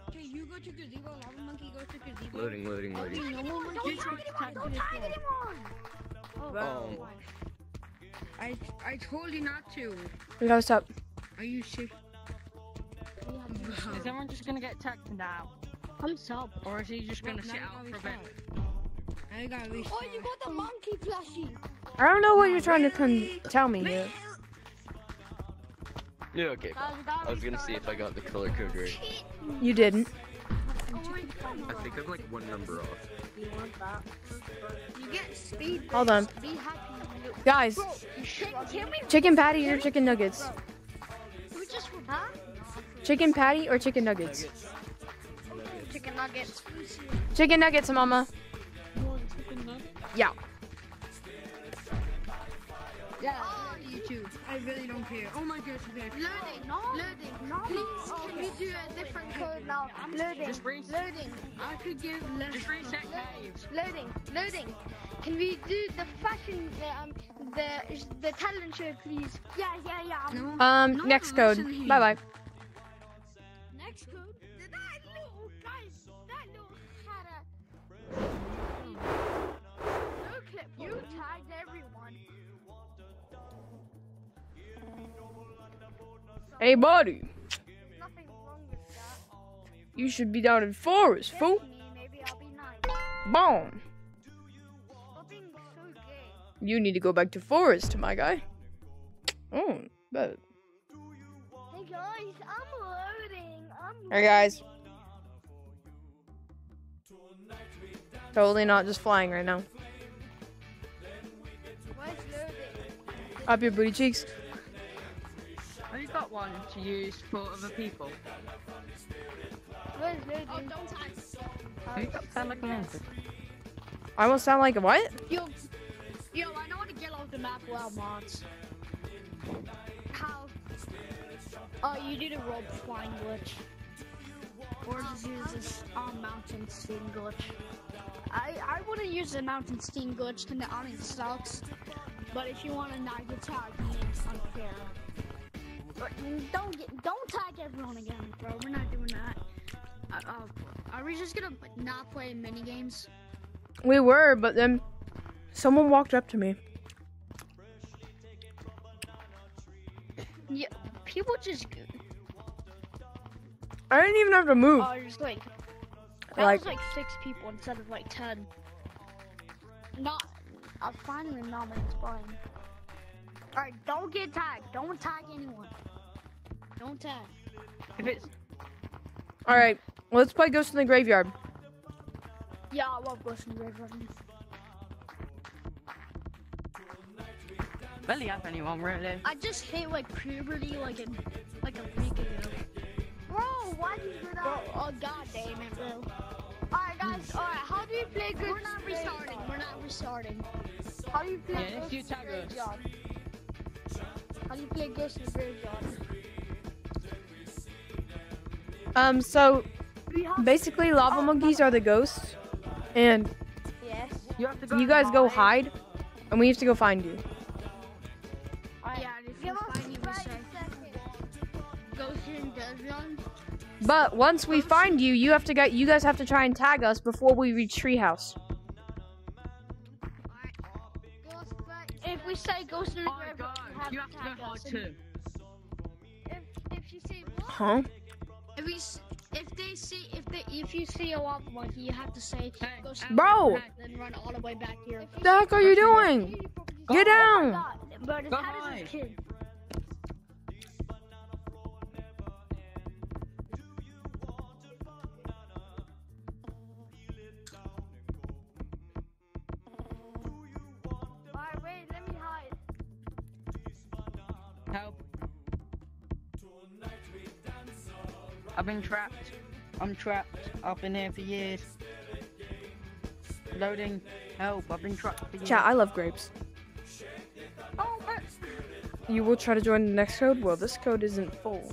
Okay, you go to gazebo. Lava monkey goes to gazebo. Loading, loading, loading. Okay, no more Don't monkey tag tries to tag anyone! Don't this tag wall. anyone! Oh. oh. I I told you not to. We got what's up. Are you serious? Is everyone just gonna get tagged now? I'm sub. Or is he just gonna sit out for a bit? I gotta. Oh, you got the monkey plushie. I don't know what you're trying to tell me here. Yeah, okay. I was gonna see if I got the color code right. You didn't. I think I'm like one number off. You get speed. Hold on, guys. Can, can we? Chicken patty or chicken nuggets? We just huh? Chicken patty or chicken nuggets? Chicken nuggets. Chicken nuggets, mama. Yeah. Yeah, you too. I really don't care. Oh my gosh, okay. Loading. Loading. Please, can we do a different code now? Loading. Just reset. Loading. I could give less. Just reset caves. Loading. Loading. Can we do the fashion, uh, um, the the talent show, please? Yeah, yeah, yeah. No. Um, No, next code. Bye bye. Next code. That little guys. That little had Hey, buddy. Nothing wrong with that. You should be down in forest, fool. Just me, maybe I'll be nice. Boom. So. You need to go back to forest, my guy. Oh, bet. Hey guys, I'm loading. I'm Hey guys. Totally not just flying right now. Up your booty cheeks. Have you one to use for other people? Where's loading? Oh, don't tag. Have you got sound like an answer? I almost sound like a what? Yo, yo, I know how to get off the map well, mods. How? Oh, you do the rope flying glitch. Or just use this um, mountain steam glitch. I I wouldn't use the mountain steam glitch because the awning sucks. But if you want to not get tagged, then it's unfair. Don't get don't tag everyone again, bro. We're not doing that. Uh, uh, are we just gonna not play mini games? We were, but then someone walked up to me. Yeah, people just I didn't even have to move. Oh, there's like that Like- was like six people instead of like ten. Not, uh, finally not it's fine. All right, don't get tagged. Don't tag anyone. Don't tag. If it's All right, let's play Ghost in the Graveyard. Yeah, I love Ghost in the Graveyard. Barely have anyone really. I just hate like puberty, like in like a week ago. Bro, why did you do that? Bro, oh god damn it, bro. Alright guys, alright, how do you play Ghost We're not restarting, we're not restarting. How do you play Yeah, Ghost in the. Graveyard? How do you play Ghost in the Graveyard? Um, so basically, lava monkeys are the ghosts, and Yes. You go. you guys go hide, and we have to go find you. But once we find you, you have to get. You guys have to try and tag us before we reach Treehouse. If we say Ghost in the you have to go hard too. If if you say what? Huh? If we if they see if they if you see a lava monkey, you have to say Hey, Ghost hey, in the Bro! Graveyard, then run all the way back here. What the heck are you doing? Get oh down! But his Go I've been trapped. I'm trapped. I've been here for years. Loading. Help. I've been trapped for years. Chat, I love grapes. Oh, but You will try to join the next code? Well, this code isn't full.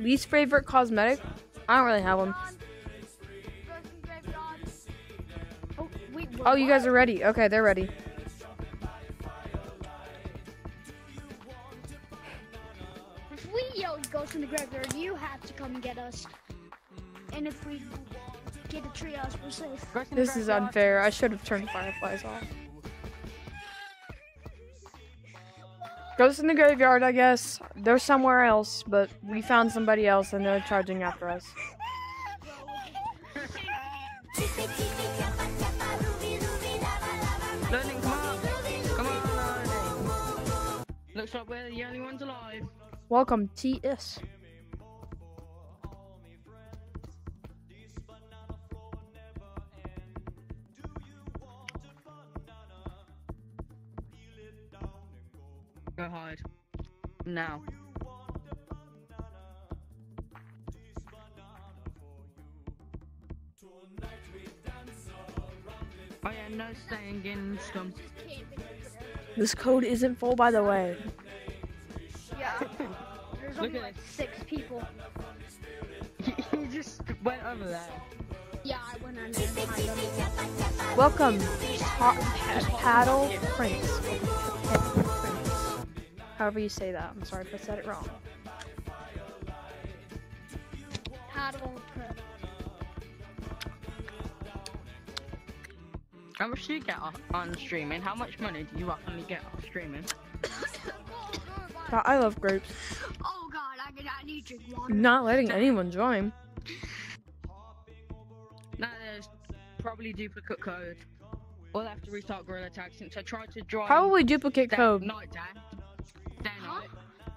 Least favorite cosmetic? I don't really have one. Ghost in Graveyard. Oh, wait, Oh, you guys are ready. Okay, they're ready. Yell Ghost the Graveyard, you have to come and get us. And if we get the treehouse, we're safe. Ghost in the This is unfair. I should have turned fireflies off. Ghost in the graveyard, I guess. They're somewhere else, but we found somebody else and they're charging after us. Loading, come on. Come on, loading. Looks like we're the only ones alive. Welcome, TS. Go hide. Now. Oh yeah, no staying in scum. This code isn't full, by the way. There's Look only at like six people. he just went over there. Yeah, I went under and. Welcome, pa- pa- Paddle Prince. However you say that. I'm sorry if I said it wrong. Paddle prep. How much do you get off on streaming? How much money do you roughly get off streaming? I love grapes. Not letting anyone join. No, there's probably duplicate code. We'll have to restart Gorilla Tag since I tried to join. Probably duplicate day, code. Night day. Day night.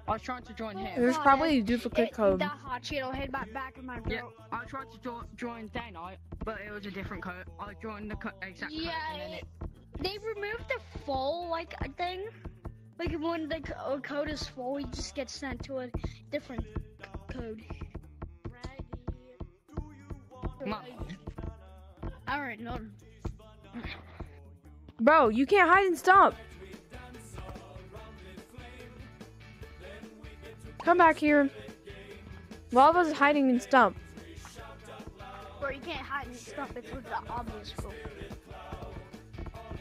I was trying to join him. There's God, probably a duplicate it- code. That hot Cheeto hit my back of my throat. Yeah, I tried to jo- join day night, but it was a different code. I joined the co- exact code Yeah, and then it. They removed the full like thing. Like when the co- uh, code is full, you just get sent to a different code. Come on. Alright, no. Bro, you can't hide and stop. Come back here. Lava's hiding in stump. Bro, you can't hide and stuff. It's with the obvious rule.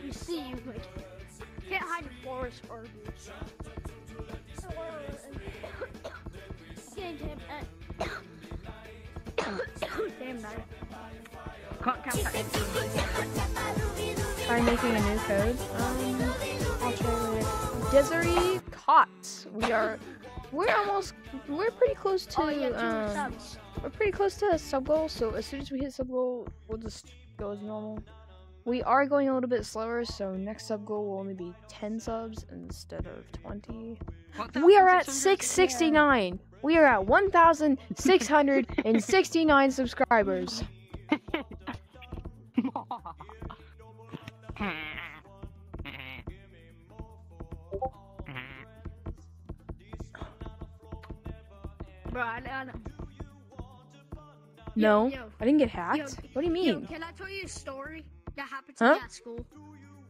You see, you like you can't hide in forest or. Damn, damn, uh, damn that. Can't count that instantly. Try making a new code. Um, I'll try it. Desiree Cots. We are. We're almost. We're pretty close to. Oh, yeah, um, we're pretty close to a sub goal. So as soon as we hit sub goal, we'll just go as normal. We are going a little bit slower, so next sub goal will only be 10 subs instead of 20. We are at 669. We are at 1,669 subscribers. Bro, I, I. No, yo. I didn't get hacked. What do you Yo, mean? can I tell you a story that happened to Huh? me at school?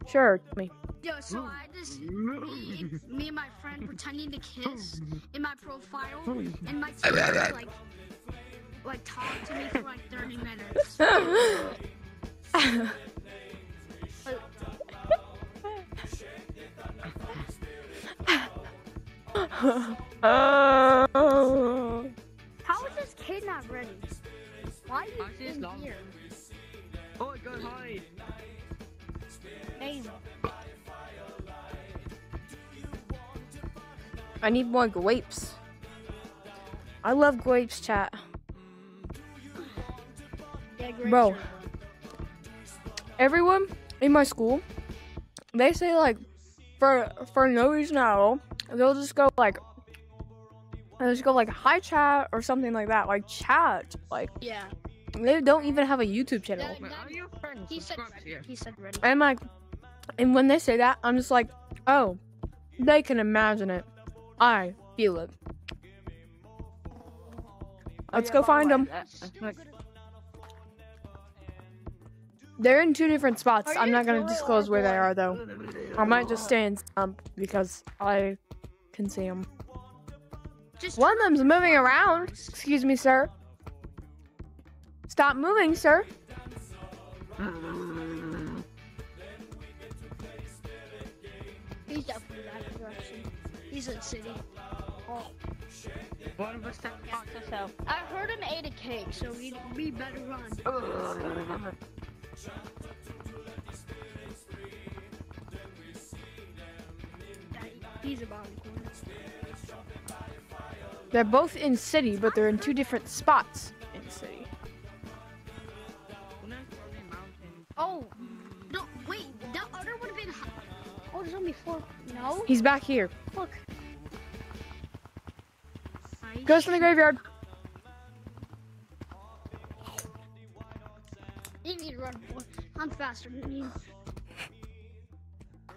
Sure. me. Yo, so I just me, me and my friend pretending to kiss in my profile, and my teacher like like talked to me for like 30 minutes. oh. How is this kid not ready? Why are you How's this in long? here? Oh, go hide. Damn. I need more grapes. I love grapes, chat. Yeah, great. Bro, everyone in my school, they say like, for for no reason at all, they'll just go like, they'll just go like hi chat or something like that, like chat. Like Yeah. they don't even have a YouTube channel. That- Wait, are your friends He said He said ready. I'm like, and when they say that, I'm just like, oh, they can imagine it. I feel it. Let's go find them. They're in two different spots. I'm not gonna disclose where they are though. I might just stay in stump because I can see them. Just One of them's moving around. Excuse me, sir. Stop moving, sir. He's definitely that direction. He's in city. One of us that fucked herself. I heard him ate a cake, so we we better run. Yeah, He's about the corner. They're both in city, but they're in two different spots in city. Oh, Oh, there's only four. No, He's back here. look. Goes in the graveyard. You need to run more. I'm faster than you.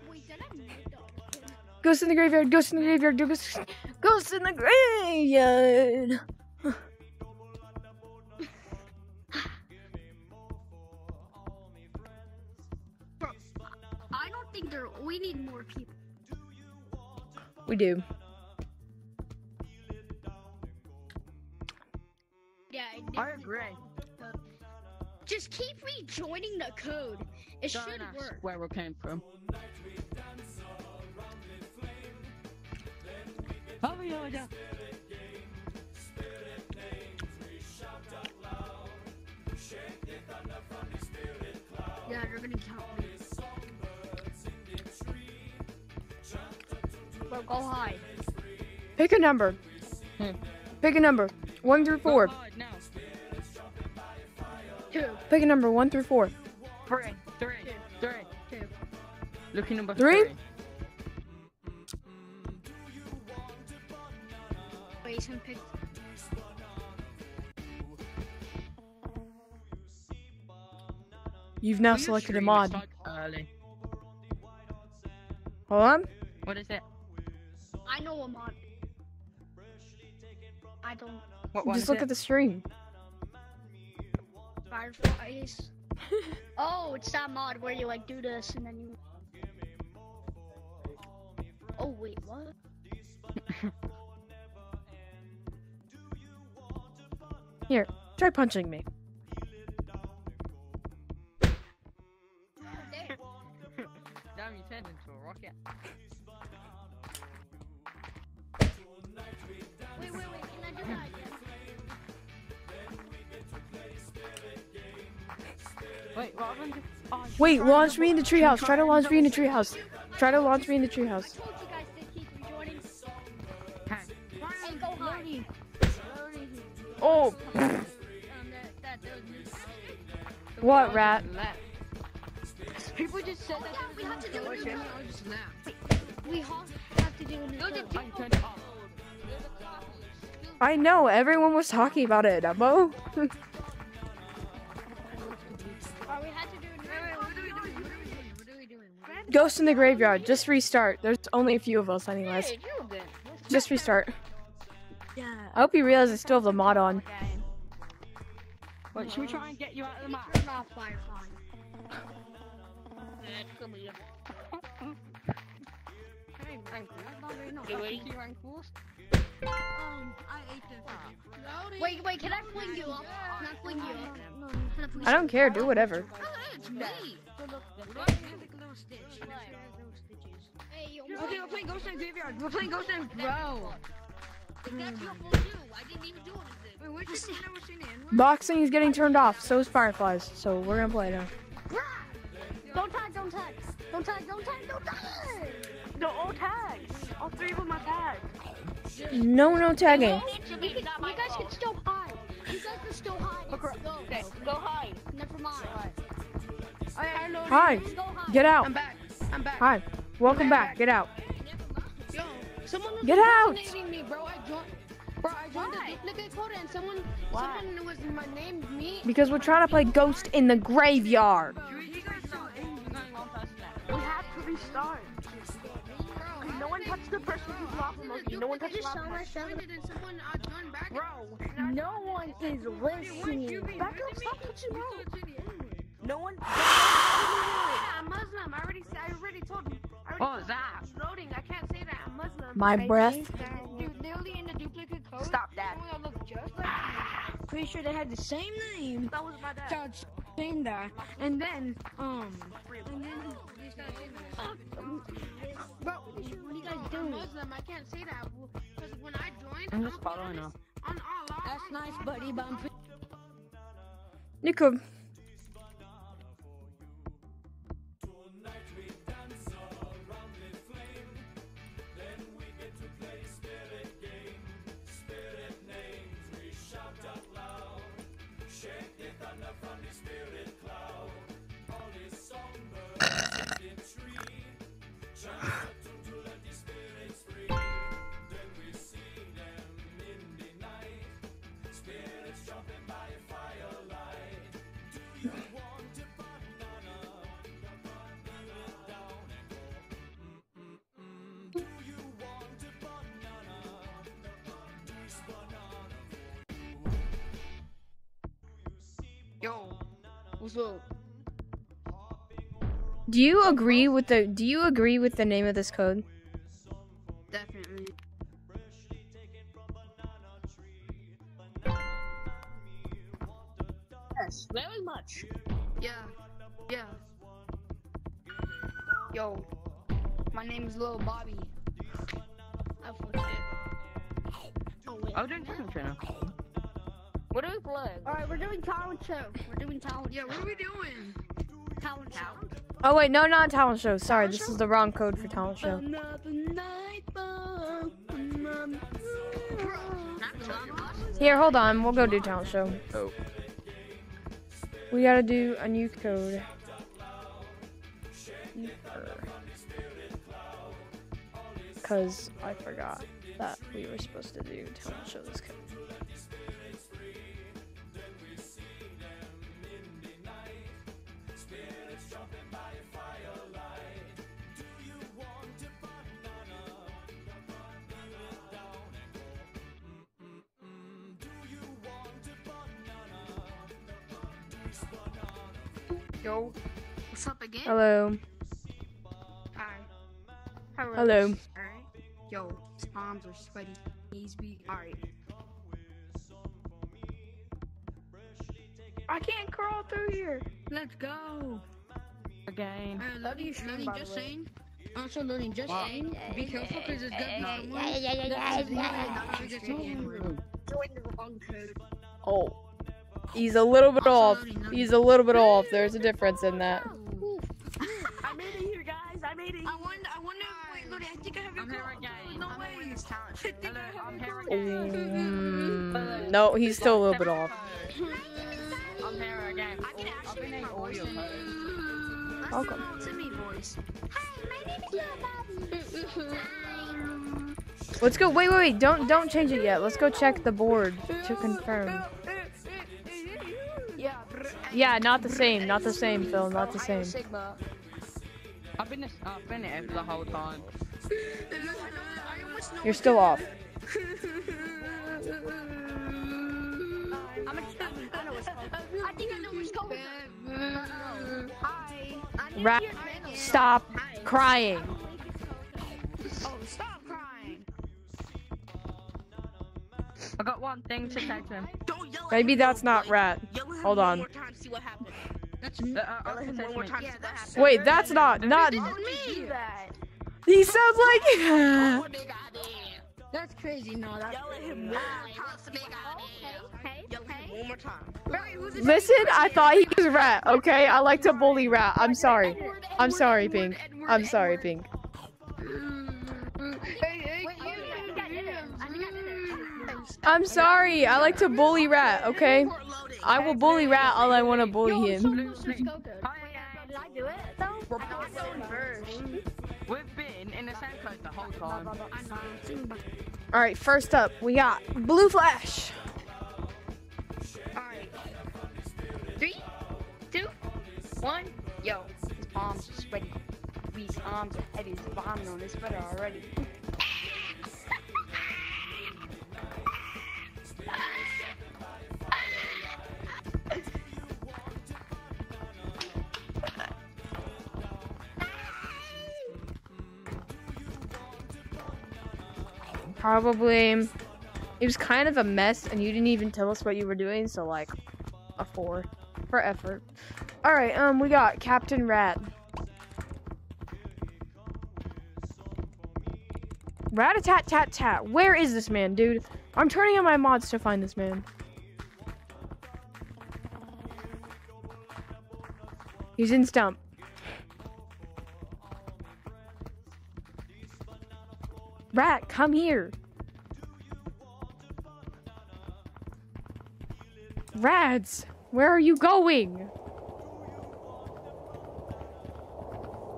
Wait, did I make the other kid? Ghost in the graveyard. Ghost in the graveyard. Ghost, ghost in the graveyard. Think there. We need more people. We do. Yeah, I definitely. agree. Just keep rejoining the code. It Don't should ask work. where we came from. Oh, yeah, yeah. Yeah, they're gonna count me. Bro, go hide. Pick a number. Hmm. Pick a number. One through four. Hide now. Two. Pick a number. One through four. Three, three, three. Two. Lucky number Three? three. Wait, some pick. You've now selected a mod. Early. Hold on. What is it? I know I'm on. I don't. What one Just look it? at the stream. Fireflies. oh, it's that mod where you like do this and then you. Oh wait, what? Here, try punching me. Oh, damn. Damn, you turned into a rocket. Wait, what Oh, Wait, launch me in the treehouse. Try to launch me in the treehouse. Try to launch me in the treehouse. told you guys to keep rejoining. Hey, Hey, go hide. Oh, Um, that, that, there was what rat? People just said Oh, that we have to do a new. I. We have to do a new Go to code. I turned it. I know, everyone was talking about it, Dumbo. Ghost in the graveyard, just restart. There's only a few of us anyways. Hey, you. Just restart. Yeah. I hope you realize I still have the mod on. Wait, should we try and get you out of the map? Turn off Firefly. come here. Hey, I'm cool. Okay, wait. You rank first? Um, I ate this. Wait, wait, can I fling you up? Can I fling you up? I I don't care, do whatever. It's me. Hey, yo, Okay, we're playing Ghost in the Graveyard. We're playing Ghost in Bro. that's your fault too. I didn't even do anything. Wait, where'd you see never seen? Boxing is getting turned off, so is Fireflies. So we're gonna play now. Don't tag, don't tag. Don't tag, don't tag, don't tag. No, all tags. All three of them are tagged. No, no tagging. You, can, you guys can still hide. You guys can still hide. Go, okay, go hide. Never mind. Hi, get out. I'm back. I'm back. Hi, welcome back. Get out. Yo, someone was Get out. me, bro. I joined. Bro, I joined the duplicate code and someone, someone was my name, me. Because we're trying to play Ghost in the Graveyard. You guys saw it. Only one person left. We have to restart. No one touched the person who's lava monkey. No one touched lava monkey. myself. And someone uh, joined back. Bro, No one is listening. back up, stop touching bro. No one. Yeah, I'm Muslim. I already, I already told you. I already What that? Loading. I can't say that. I'm Muslim. My breath. Dude, literally in the duplicate code. Stop that. Someone that looked just like me. Pretty sure they had the same name. That was my dad. Started saying that, and then um, and then they started saying that. Bro, what are you guys doing? Muslim. I can't say that because when I joined, I'm just following up. On all That's nice, buddy, but I'm pretty What's up? Do you agree with the Do you agree with the name of this code? Definitely. Yes, very much. Yeah. Yeah. Yo, my name is Lil Bobby. I forget. Oh, wait. I was doing talent trainer. What do we play? Alright, we're doing talent show. We're doing talent Yeah, what are we doing? talent show. Oh wait, no, not talent show. Sorry, this is the wrong code for talent show. Another night, but another- Here, hold on. We'll go do talent show. Oh, We gotta do a new code. Cause I forgot that we were supposed to do talent show this code. Yo, what's up again? Hello. Hi. Hello. Hello. Alright. Yo, his palms are sweaty. He's weak. Alright. I can't crawl through here. Let's go. Again. Uh, loading, loading, just saying. Also loading, just saying. Be careful because it's gonna be someone. Join the wrong code. Oh. He's a little bit off. loading, loading. He's a little bit off. There's a difference in that. I made it here, guys. I made it. I wonder, I wonder, wait, loading, I think I have your I'm here No I'm way. here with this talent. I think Hello, I have I'm your here Mm, no, he's still a little bit off. I'm here again. I can I've actually make my all your codes. Welcome. the Timmy voice. Hi, my name is Lil Bobby. Let's go. Wait, wait, wait. Don't don't change it yet. Let's go check the board to confirm. Yeah. not the same. Not the same, Phil. Not the same. I've been this, I've been here the whole time. I almost know You're still off. I'm a I know what's called. I think I know what's called. Hi. Ra- to your channel. Stop crying. Oh, stop crying. I got one thing to say to him. Don't yell at Maybe that's not rat. Yell at him Hold on. more time, see what happens. That's uh, uh, Yell I'll at him say one more to time, me. see what happens. Wait, that's not not. This is me. That. He sounds like. They got it. That's crazy. No, that's Yell at one more time. They got it. Hey, Yell at him hey. one more time. Right, who's it? Listen, I thought he was rat. Okay, I like to bully rat. I'm sorry. I'm sorry, Pink. I'm sorry, Pink. Wait, I think I did it. I think I did it. I'm sorry. I like to bully rat. Okay. I will bully rat all I want to bully him. someone else just go good. Hi, Wait, did I do it though? I know I'm going first. We've been in the same place the whole time. I know. All right. First up, we got Blue Flash. Alright. Three, two, one. Yo, his palms are sweaty. These arms are heavy. He's bombing on this sweater already. Probably. It was kind of a mess, and you didn't even tell us what you were doing. So like, a four for effort. All right. Um, we got Captain Rat. Rat a tat tat tat. Where is this man, dude? I'm turning on my mods to find this man. He's in stump. Rat, come here. Rads, where are you going?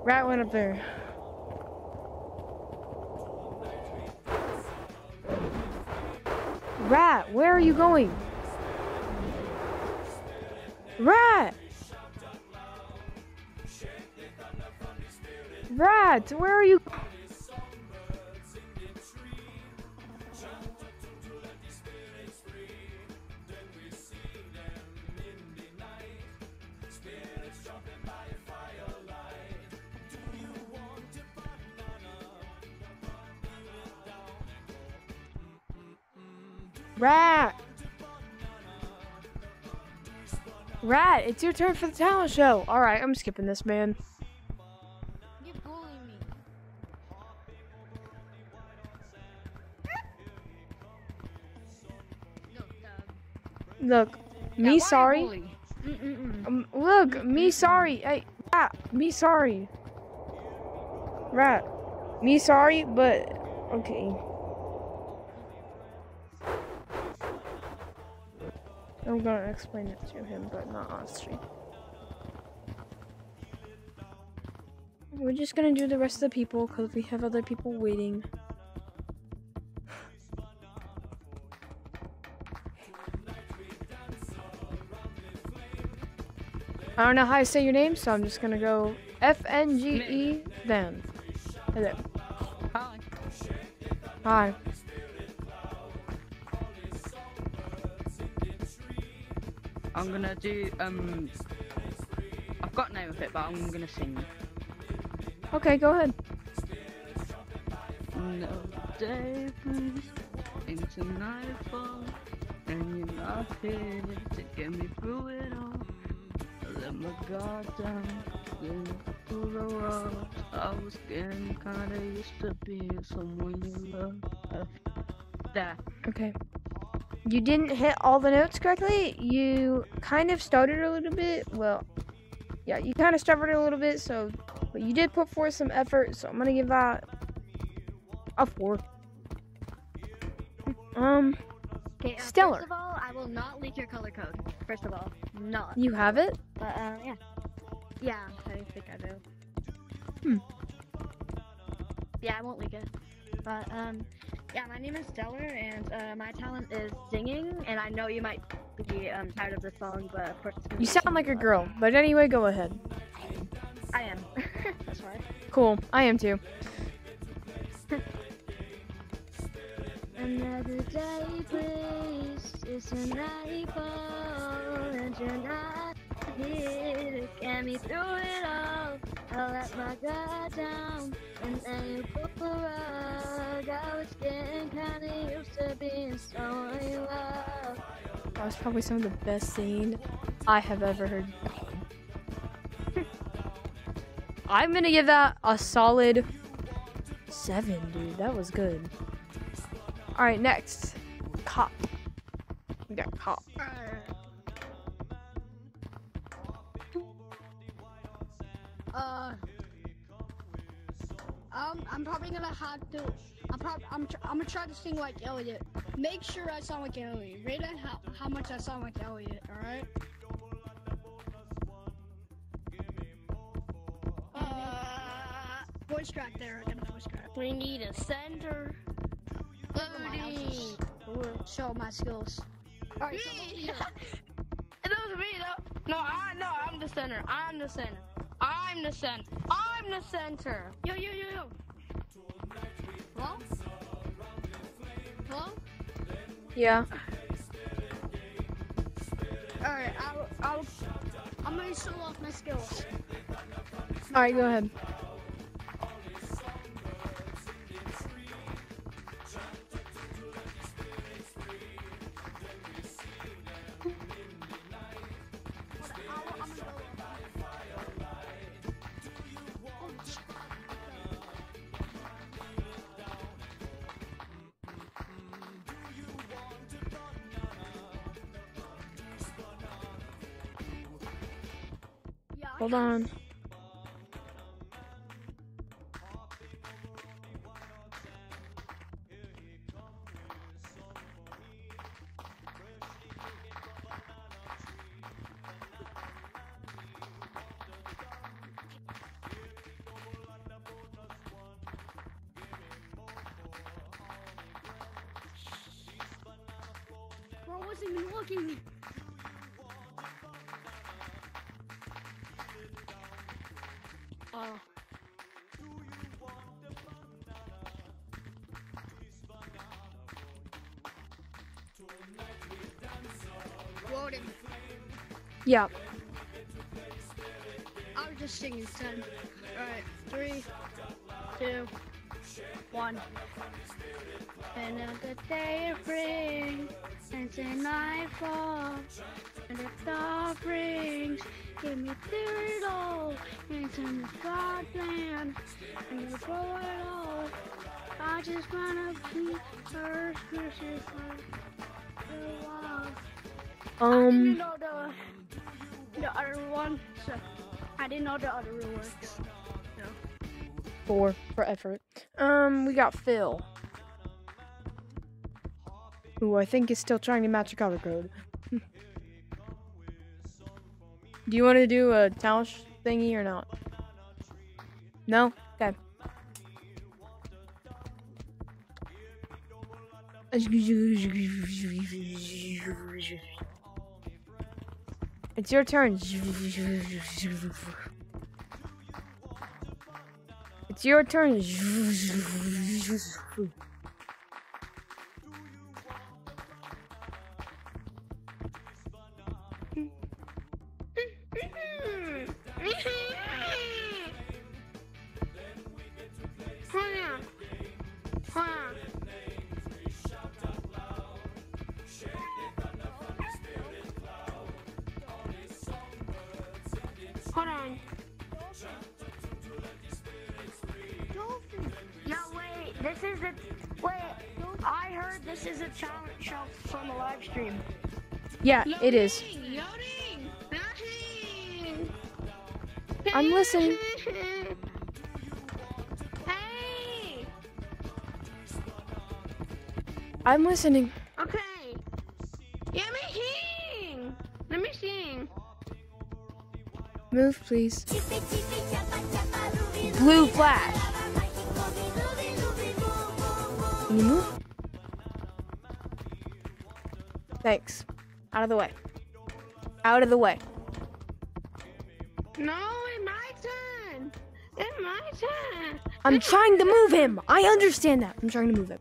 Rat went up there. Rat, where are you going? Rat! Rat, where are you? Rat! Rat, it's your turn for the talent show. Alright, I'm skipping this man. You're bullying me. Look, me sorry. Um, look, me sorry. Hey, rat, me sorry. Rat, me sorry, but okay. I'm gonna explain it to him, but not on stream. We're just gonna do the rest of the people because we have other people waiting. I don't know how to say your name, so I'm just gonna go F N G E then. Hello. Hi. Hi. I'm gonna do um. I've got name of it, but I'm gonna sing. Okay, go ahead. No day into nightfall, and you're not here to get me through it all. I let my guard down, then through the walls. I was getting kinda used to being someone you love. There. Okay. You didn't hit all the notes correctly. You kind of stuttered a little bit. Well, yeah, you kind of stuttered a little bit. So, but you did put forth some effort. So I'm gonna give that a four. Um, Okay, uh, Stellar. First of all, I will not leak your color code. First of all, not. you have it. But uh, yeah, yeah, I think I do. Hmm. Yeah, I won't leak it. But um, Yeah, my name is Stellar, and uh, my talent is singing. And I know you might be um, tired of this song, but of course, it's You sound like a girl, but anyway, go ahead. I am. That's why. Cool. I am too. Another day, please. It's a nightfall, and you're not here to get me through it all. I let my guard down, and then you pulled the rug. I was getting kinda used to being so in love. That was probably some of the best singing I have ever heard. I'm gonna give that a solid seven, dude. That was good. All right, next, cop. We got cop. Uh, um, I'm probably gonna have to. I'm probably. I'm. Tr- I'm gonna try to sing like Elliot. Make sure I sound like Elliot. Rate it how how much I sound like Elliot. All right. Uh, voice crack there. I got a voice crack. We need a center. Never mind, I'll just show my skills. All right. So it was me though. No, I no, I'm the center. I'm the center. I'm the center. I'm the center. yo, yo, yo, yo. Hello. Hello. Yeah. All right. I'll. I'll. I'm gonna show off my skills. All right, go ahead. Hold on. Yeah. I was just singing ten. Alright, three, two, one. Another day of spring, and it's nightfall, and the dark brings, give me through it all, into the Godland, and you blow it all. I just wanna be first, versus the wall. I didn't Um. Didn't know the other words. Four for effort. Um, we got Phil. Who I think is still trying to match a color code. do you want to do a talent thingy or not? No? Okay. It's your turn. It's your turn. This is a talent show from a live stream. Yeah, it is. Loading. Loading. I'm listening. hey. I'm listening. Okay. Let me sing. Let me sing. Move, please. Blue flash. Can you move? Thanks. Out of the way. Out of the way. No, it's my turn. It's my turn. I'm trying to move him. I understand that. I'm trying to move him.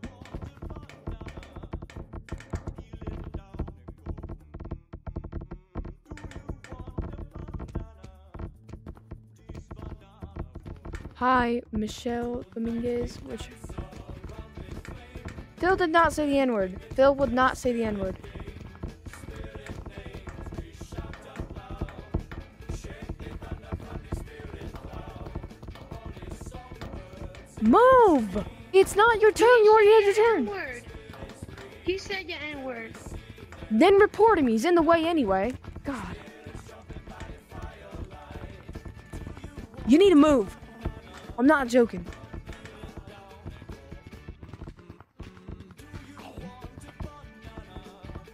Hi, Michelle Dominguez. Which Phil did not say the N word. Phil would not say the N It's not your turn. You already had your turn. N-word. You said your N-word. Then report him. He's in the way anyway. God. You need to move. I'm not joking.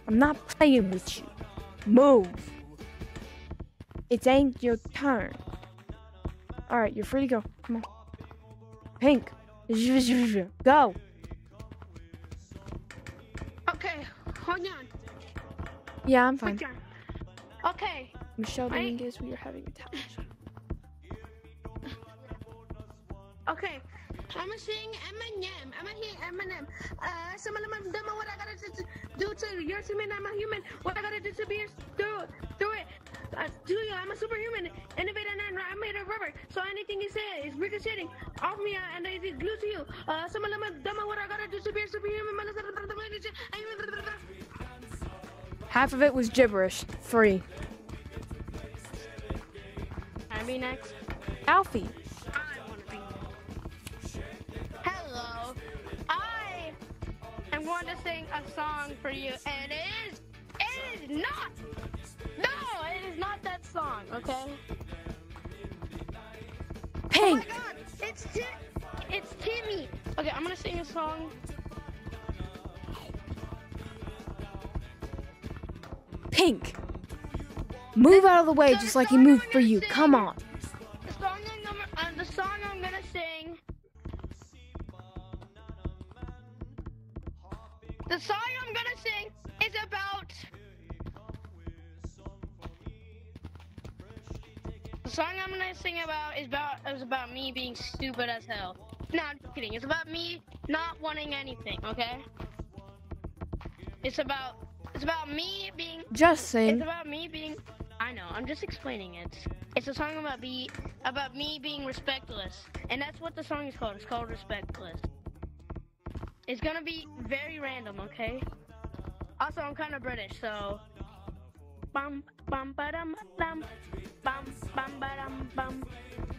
I'm not playing with you. Move. It ain't your turn. Alright, you're free to go. Come on. Pink. Go. Okay, hold on. Yeah, I'm fine. Okay, Michelle Wait. Dominguez, we are having a talent okay. I'ma Eminem. I'ma Eminem. Uh, some of them dumb. What I gotta do, do to you're human. I'm a human. What I gotta do to be do it. Uh, to you, I'm a superhuman. Innovator and I made of rubber. So anything you say is ricocheting off me uh, and it's glued to you. Uh, some of them are dumb. What I gotta do to be superhuman. Half of it was gibberish. Free. Can I be next? Alfie. I want to be. Hello. I am going to sing a song for you, and it is, it is not. No, it is not that song. Okay. Oh Pink. my God, it's Ti- it's Timmy. Okay, I'm gonna sing a song. Pink. Move out of the way just like he moved for you. Come on. Is about me being stupid as hell. No, I'm just kidding. It's about me not wanting anything. Okay. It's about it's about me being Just saying. it's about me being. I know. I'm just explaining it. It's a song about be about me being respectless, and that's what the song is called. It's called respectless. It's gonna be very random, okay? Also, I'm kind of British, so. Bum bum ba dum dum bum bum ba dum bum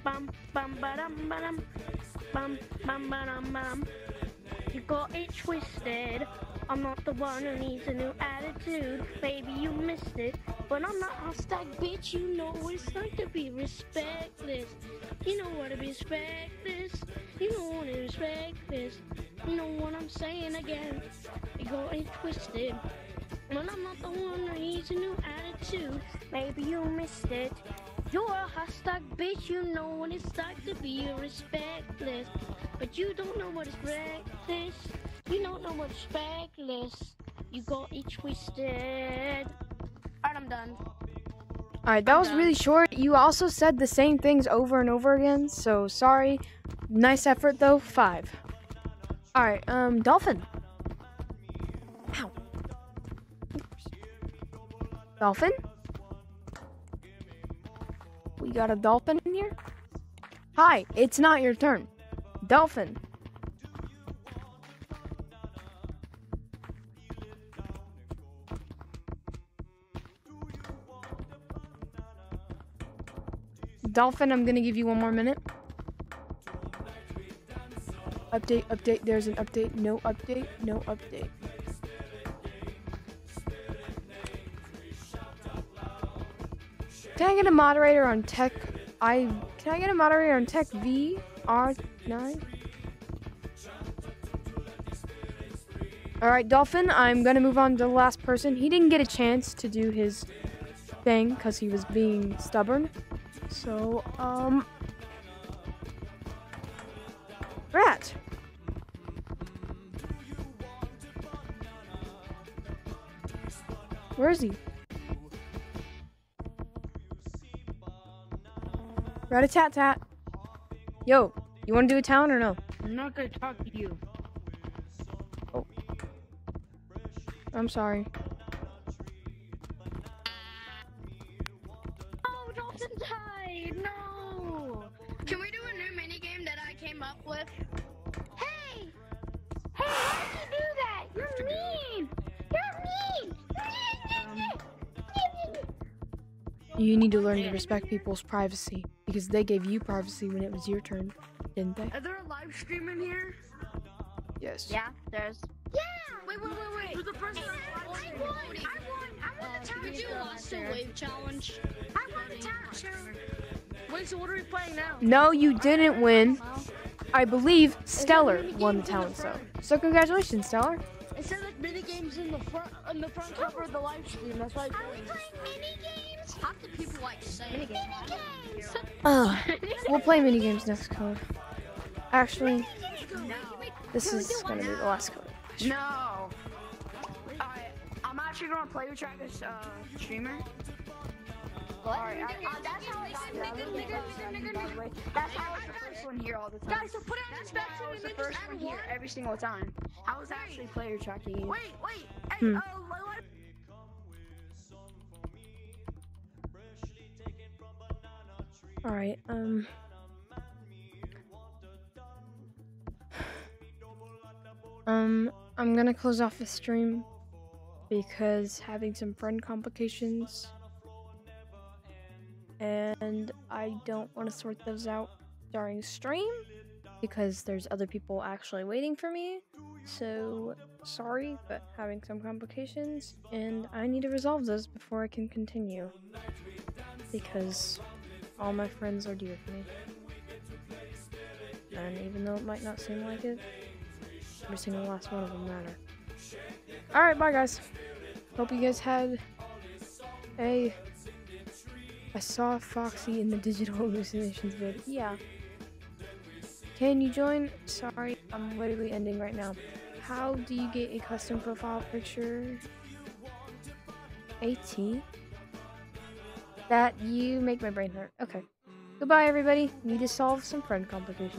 bum bum ba dum ba dum bum bum ba dum bum. You got it twisted. I'm not the one who needs a new attitude. Maybe you missed it, but I'm not stack bitch. You know what it's like to be respectless. You know what to be respectless. You know what to respectless. You know what I'm saying again. You got it twisted. But I'm not the one who needs a new attitude. Maybe you missed it. You're a hashtag bitch. You know what it's like to be respectless. But you don't know what is reckless. You don't know what's reckless. You got it twisted. Alright, I'm done. Alright, that was done. really short. You also said the same things over and over again, so sorry. Nice effort though. Five. Alright, um, Dolphin. Dolphin? We got a dolphin in here? Hi, it's not your turn. Dolphin. Dolphin, I'm gonna give you one more minute. Update, update, there's an update, no update, no update. Can I get a moderator on tech? I can I get a moderator on tech V R nine? All right, Dolphin. I'm gonna move on to the last person. He didn't get a chance to do his thing because he was being stubborn. So, um, Rat. Where is he? Rat a tat tat. Yo, you want to do a town or no? I'm not gonna talk to you. Oh. I'm sorry. Oh, Dalton died. No. Can we do a new mini game that I came up with? Hey. Hey, how did you do that? You're mean. You're mean. You need to learn to respect people's privacy because they gave you privacy when it was your turn, didn't they? Is there a live stream in here? Yes. Yeah, there's. Yeah. Wait, wait, wait, wait. Who's the person I won. I won. I won. I the uh, town. Did you lost the wave challenge? I won the town show. Wait, so what are we playing now? No, you didn't win. I believe Stellar won the talent show. So congratulations, Stellar. It says like mini games in the front in the front cover of the live stream. That's why. Are we playing mini games? Half the people like saying Mini games. Ugh. We'll play mini games next code. Actually, this is gonna be the last code. No. Alright, I'm actually gonna play with Travis, uh, streamer. Alright, I- I- that's how I got here. I live in the. That's how I was the first one here all the time. Guys, so put it on That's the why I and was the just first add one here every single time. I was actually player tracking you. Wait, wait, hey, Hmm. uh, li- li- All right. Um. Um, I'm gonna close off the stream because having some friend complications, and I don't want to sort those out during stream because there's other people actually waiting for me. So sorry, but having some complications, and I need to resolve those before I can continue because all my friends are dear to me. And even though it might not seem like it, every single last one of them matter. Alright, bye guys. Hope you guys had a. I saw Foxy in the digital hallucinations vid. Yeah. Can you join? Sorry, I'm literally ending right now. How do you get a custom profile picture? AT? That you make my brain hurt. Okay. Goodbye, everybody. Need to solve some friend complications.